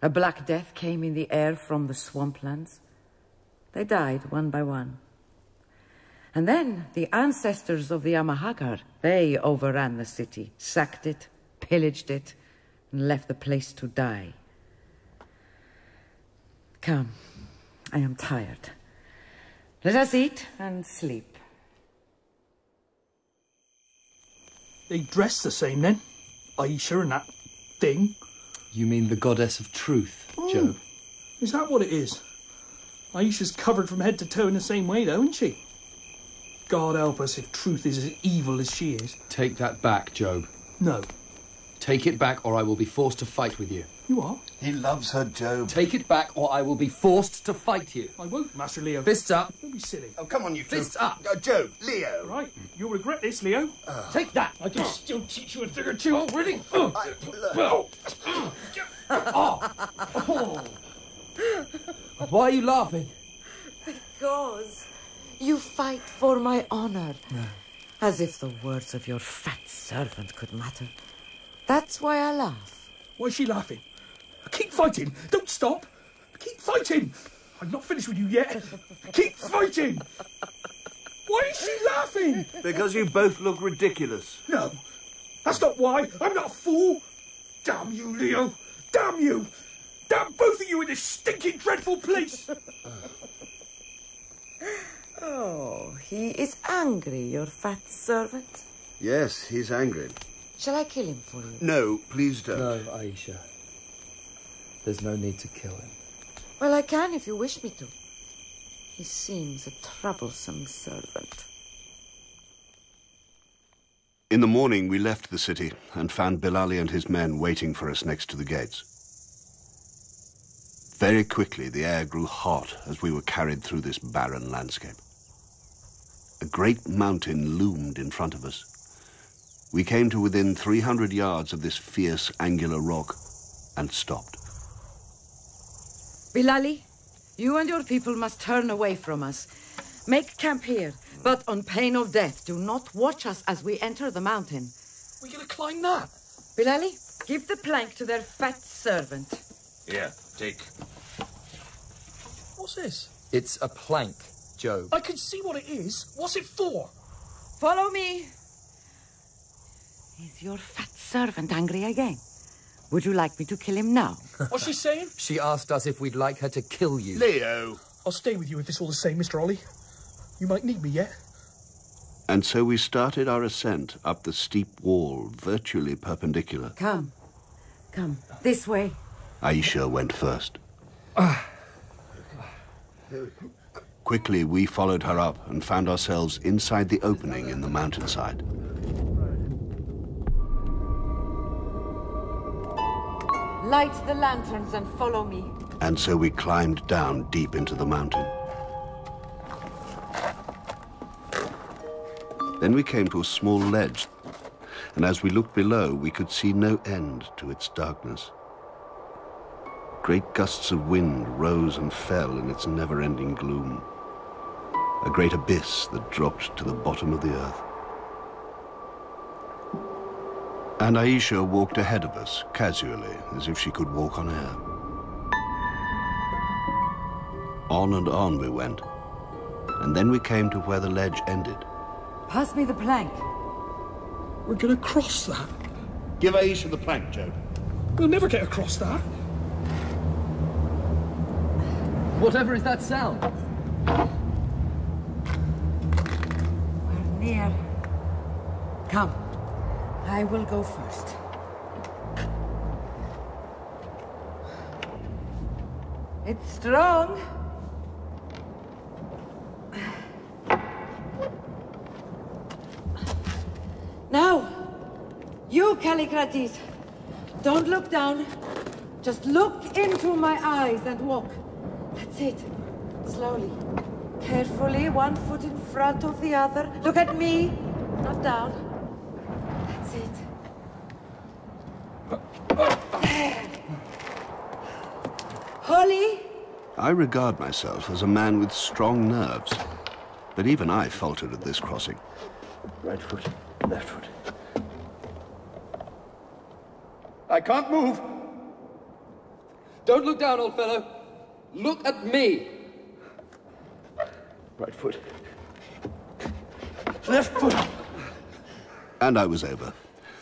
A black death came in the air from the swamplands. They died one by one. And then the ancestors of the Amahagger, they overran the city, sacked it, pillaged it, and left the place to die. Come, I am tired. Let us eat and sleep. They dress the same then. Ayesha and that thing. You mean the goddess of truth, Oh. Job? Is that what it is? Ayesha's covered from head to toe in the same way, though, isn't she? God help us if truth is as evil as she is. Take that back, Job. No. Take it back, or I will be forced to fight with you. You are? He loves her, Job. Take it back, or I will be forced to fight you. I won't, Master Leo. Fists up. Don't be silly. Oh, come on, you two. Fists up. Uh, Job, Leo. Right, you'll regret this, Leo. Take that. I can still teach you a thing or two already. Why are you laughing? Because you fight for my honor. As if the words of your fat servant could matter. That's why I laugh. Why is she laughing? Keep fighting. Don't stop. Keep fighting. I'm not finished with you yet. Keep fighting. Why is she laughing? Because you both look ridiculous. No, that's not why. I'm not a fool. Damn you, Leo. Damn you. Damn both of you in this stinking, dreadful place. Oh, he is angry, your fat servant. Yes, he's angry. Shall I kill him for you? No, please don't. No, Ayesha. There's no need to kill him. Well, I can if you wish me to. He seems a troublesome servant. In the morning, we left the city and found Billali and his men waiting for us next to the gates. Very quickly, the air grew hot as we were carried through this barren landscape. A great mountain loomed in front of us. We came to within 300 yards of this fierce, angular rock and stopped. Billali, you and your people must turn away from us. Make camp here, but on pain of death, do not watch us as we enter the mountain. We're gonna climb that. Billali, give the plank to their fat servant. Here, take. What's this? It's a plank, Job. I can see what it is. What's it for? Follow me. Is your fat servant angry again? Would you like me to kill him now? What's she saying? She asked us if we'd like her to kill you. Leo. I'll stay with you if it's all the same, Mr. Ollie. You might need me yet. And so we started our ascent up the steep wall, virtually perpendicular. Come. Come. This way. Ayesha went first. Quickly, we followed her up and found ourselves inside the opening in the mountainside. Light the lanterns and follow me. And so we climbed down deep into the mountain. Then we came to a small ledge, and as we looked below, we could see no end to its darkness. Great gusts of wind rose and fell in its never-ending gloom. A great abyss that dropped to the bottom of the earth. And Ayesha walked ahead of us, casually, as if she could walk on air. On and on we went, and then we came to where the ledge ended. Pass me the plank. We're gonna cross that. Give Ayesha the plank, Job. We'll never get across that. Whatever is that sound? We're near. Come. I will go first. It's strong. Now, you, Callicrates, don't look down. Just look into my eyes and walk. That's it. Slowly. Carefully, one foot in front of the other. Look at me, not down. That's it. There. Holly, I regard myself as a man with strong nerves, but even I faltered at this crossing. Right foot, left foot. I can't move. Don't look down, old fellow. Look at me. Right foot. Left foot. And I was over.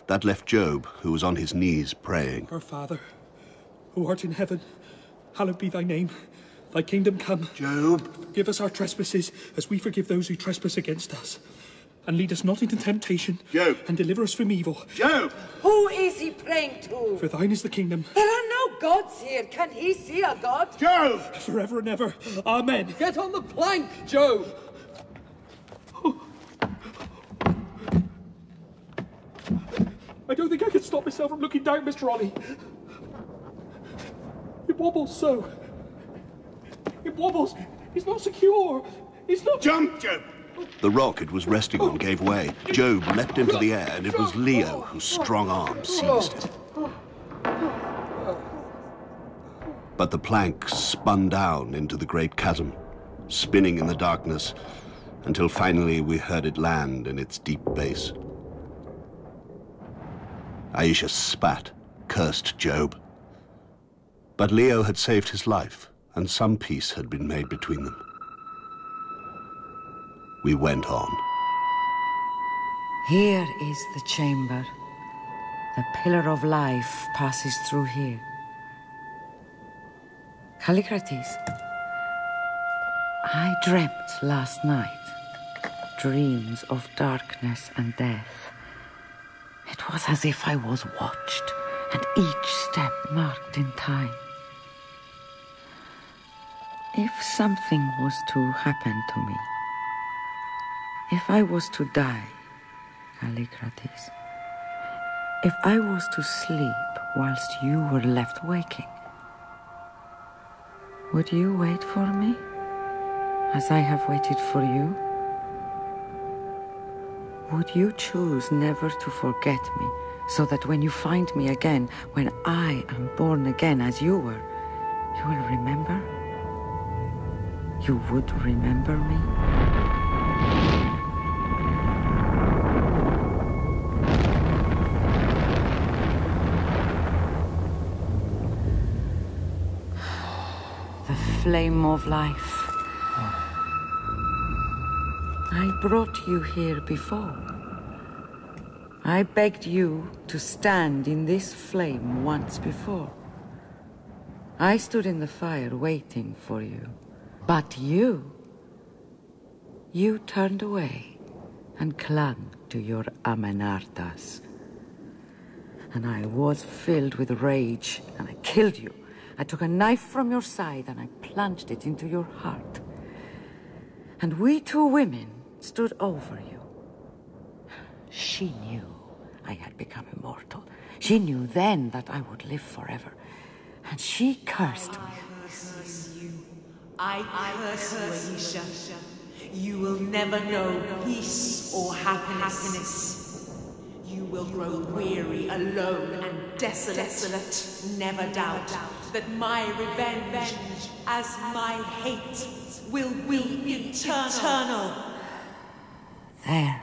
That left Job, who was on his knees praying. Our Father, who art in heaven, hallowed be thy name. Thy kingdom come. Job. Forgive us our trespasses, as we forgive those who trespass against us. And lead us not into temptation. Job. And deliver us from evil. Job. Who is he praying to? For thine is the kingdom. There are no gods here. Can he see a god? Job. Forever and ever. Amen. Get on the plank, Job. I don't think I can stop myself from looking down, Mr. Ollie. It wobbles so. It wobbles. It's not secure. It's not. Jump, Job. The rock it was resting on gave way. Job leapt into the air, and it was Leo whose strong arm seized it. But the plank spun down into the great chasm, spinning in the darkness, until finally we heard it land in its deep base. Ayesha spat, cursed Job. But Leo had saved his life, and some peace had been made between them. We went on. Here is the chamber. The pillar of life passes through here. Callicrates, I dreamt last night dreams of darkness and death. It was as if I was watched, and each step marked in time. If something was to happen to me, if I was to die, Callicrates, if I was to sleep whilst you were left waking, would you wait for me as I have waited for you? Would you choose never to forget me so that when you find me again, when I am born again as you were, you will remember? You would remember me? The flame of life. I brought you here before. I begged you to stand in this flame once before. I stood in the fire waiting for you. But you. You turned away and clung to your Amenartas. And I was filled with rage, and I killed you. I took a knife from your side and I plunged it into your heart. And we two women stood over you. She knew I had become immortal. She knew then that I would live forever. And she cursed me. Curse you. I curse you, Ayesha. You will never know peace or happiness. You will grow weary, alone, and desolate. Never doubt that my revenge, as my hate, will be eternal. There.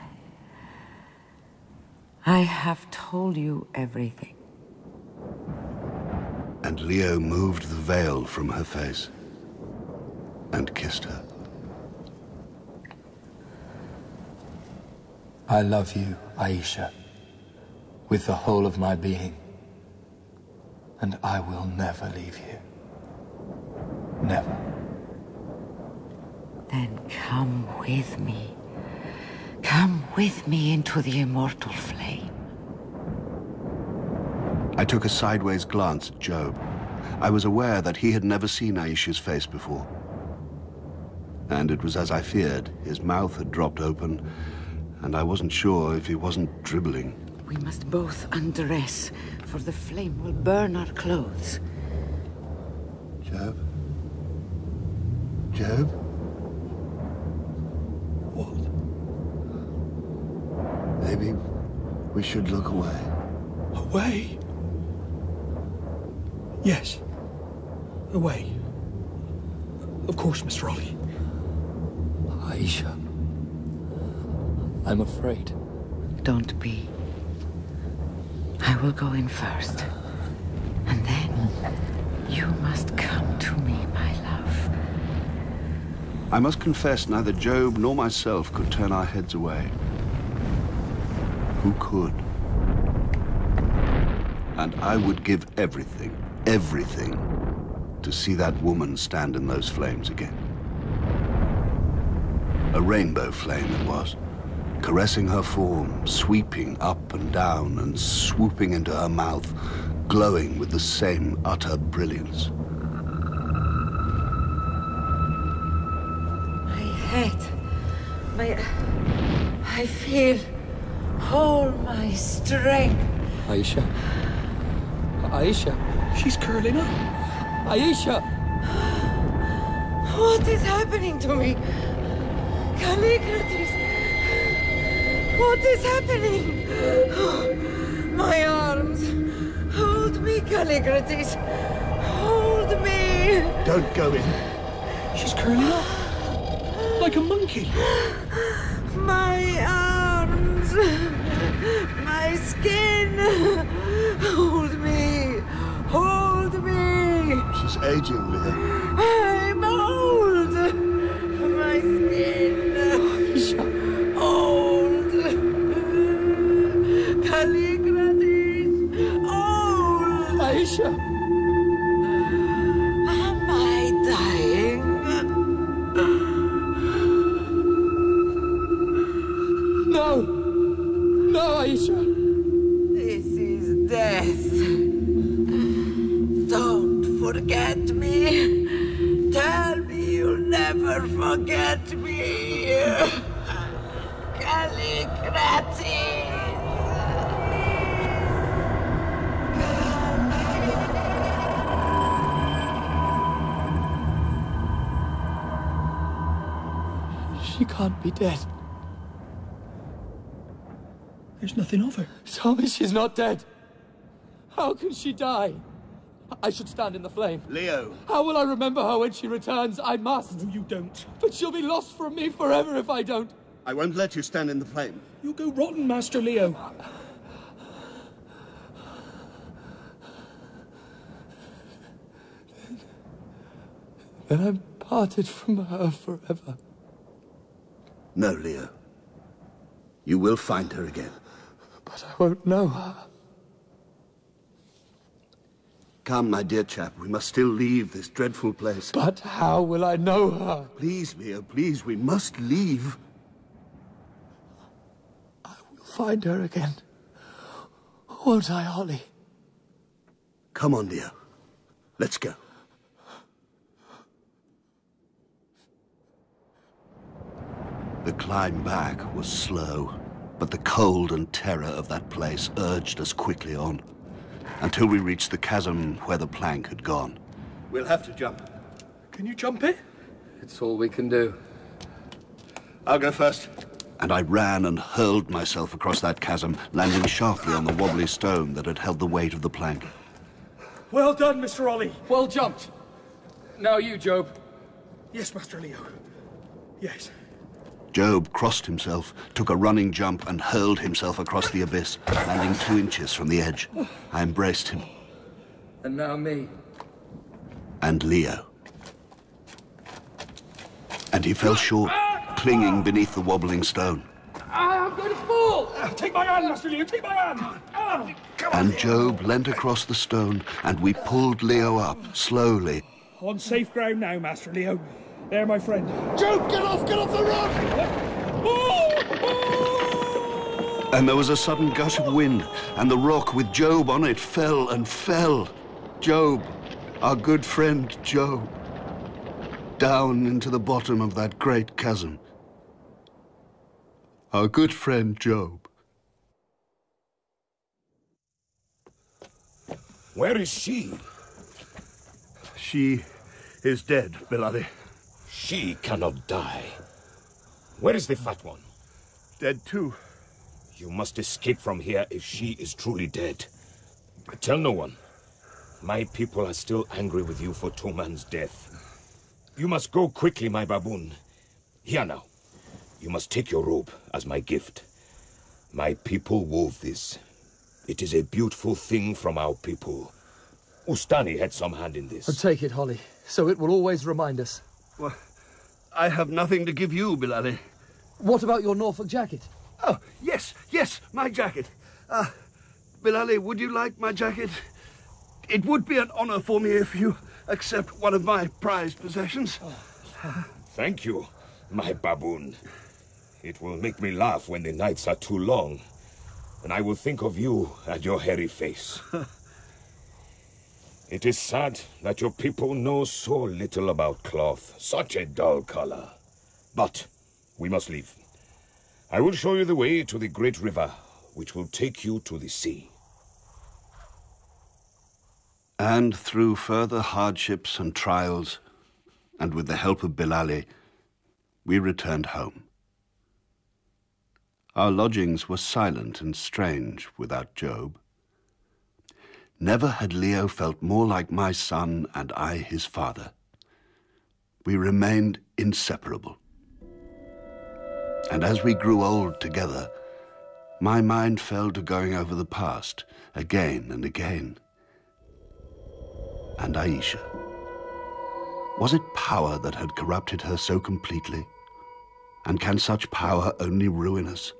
I have told you everything. And Leo moved the veil from her face and kissed her. I love you, Ayesha, with the whole of my being. And I will never leave you. Never. Then come with me. Come with me into the immortal flame. I took a sideways glance at Job. I was aware that he had never seen Ayesha's face before. And it was as I feared. His mouth had dropped open, and I wasn't sure if he wasn't dribbling. We must both undress, for the flame will burn our clothes. Job? Job? What? Maybe we should look away. Away? Yes. Away. Of course, Mr. Ollie. Ayesha. I'm afraid. Don't be. I will go in first. And then you must come to me, my love. I must confess neither Job nor myself could turn our heads away. Who could? And I would give everything, everything, to see that woman stand in those flames again. A rainbow flame it was, caressing her form, sweeping up and down and swooping into her mouth, glowing with the same utter brilliance. My head. My. I feel all my strength. Ayesha. Ayesha. She's curling up. Ayesha. What is happening to me? Callicrates. What is happening? My arms. Hold me, Callicrates. Hold me. Don't go in. She's curling up. Like a monkey. My arms. My skin. Hold me. Hold me. She's aging, Leo. I'm old. Forget me. Callicrates. She can't be dead. There's nothing of her. Tell me she's not dead. How can she die? I should stand in the flame. Leo. How will I remember her when she returns? I must. No, you don't. But she'll be lost from me forever if I don't. I won't let you stand in the flame. You'll go rotten, Master Leo. Then I'm parted from her forever. No, Leo. You will find her again. But I won't know her. Come, my dear chap, we must still leave this dreadful place. But how will I know her? Please, Leo, please, we must leave. I will find her again. Won't I, Holly? Come on, Leo. Let's go. The climb back was slow, but the cold and terror of that place urged us quickly on, until we reached the chasm where the plank had gone. We'll have to jump. Can you jump it? It's all we can do. I'll go first. And I ran and hurled myself across that chasm, landing sharply on the wobbly stone that had held the weight of the plank. Well done, Mr. Ollie. Well jumped. Now you, Job. Yes, Master Leo. Yes. Job crossed himself, took a running jump, and hurled himself across the abyss, landing two inches from the edge. I embraced him. And now me. And Leo. And he fell short, clinging beneath the wobbling stone. I'm going to fall! Take my hand, Master Leo, take my hand! Ah, And Job leant across the stone, and we pulled Leo up, slowly. On safe ground now, Master Leo. There, my friend. Job, get off! Get off the rock! And there was a sudden gush of wind, and the rock with Job on it fell and fell. Job, our good friend Job, down into the bottom of that great chasm. Our good friend Job. Where is she? She is dead, Billali. She cannot die. Where is the fat one? Dead too. You must escape from here if she is truly dead. Tell no one. My people are still angry with you for Toman's death. You must go quickly, my baboon. Here now. You must take your robe as my gift. My people wove this. It is a beautiful thing from our people. Ustane had some hand in this. And take it, Holly, so it will always remind us. Well, I have nothing to give you, Billali. What about your Norfolk jacket? Oh, yes, yes, my jacket. Uh, Billali, would you like my jacket? It would be an honor for me if you accept one of my prized possessions. Thank you, my baboon. It will make me laugh when the nights are too long, and I will think of you and your hairy face. it is sad that your people know so little about cloth, such a dull color. But we must leave. I will show you the way to the great river, which will take you to the sea. And through further hardships and trials, and with the help of Billali, we returned home. Our lodgings were silent and strange without Job. Never had Leo felt more like my son and I his father. We remained inseparable. And as we grew old together, my mind fell to going over the past again and again. And Ayesha. Was it power that had corrupted her so completely? And can such power only ruin us?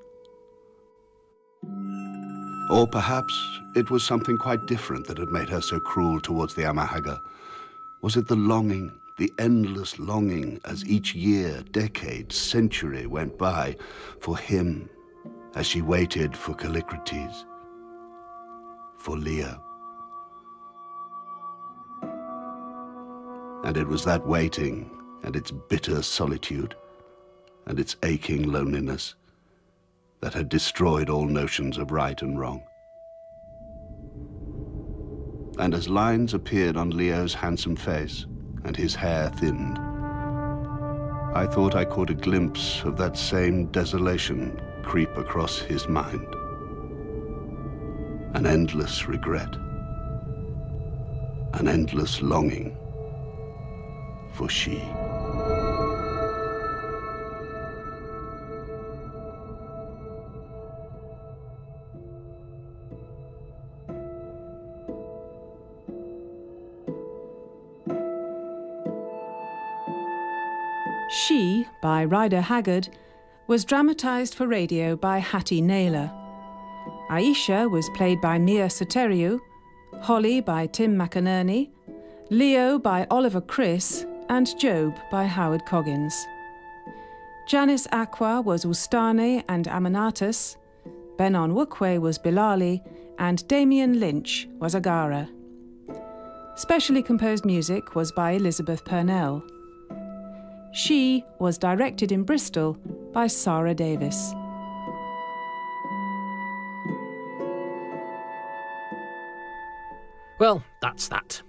Or perhaps it was something quite different that had made her so cruel towards the Amahagger. Was it the longing, the endless longing as each year, decade, century went by for him as she waited for Callicrates, for Leo? And it was that waiting and its bitter solitude and its aching loneliness that had destroyed all notions of right and wrong. And as lines appeared on Leo's handsome face and his hair thinned, I thought I caught a glimpse of that same desolation creep across his mind. An endless regret, an endless longing for she. By Rider Haggard, was dramatised for radio by Hattie Naylor. Ayesha was played by Mia Soteriou, Holly by Tim McInnerny, Leo by Oliver Chris, and Job by Howard Coggins. Janice Acquah was Ustane and Amenartas, Ben Onwukwe was Billali, and Damian Lynch was Agarah. Specially composed music was by Elizabeth Purnell. She was directed in Bristol by Sara Davies. Well, that's that.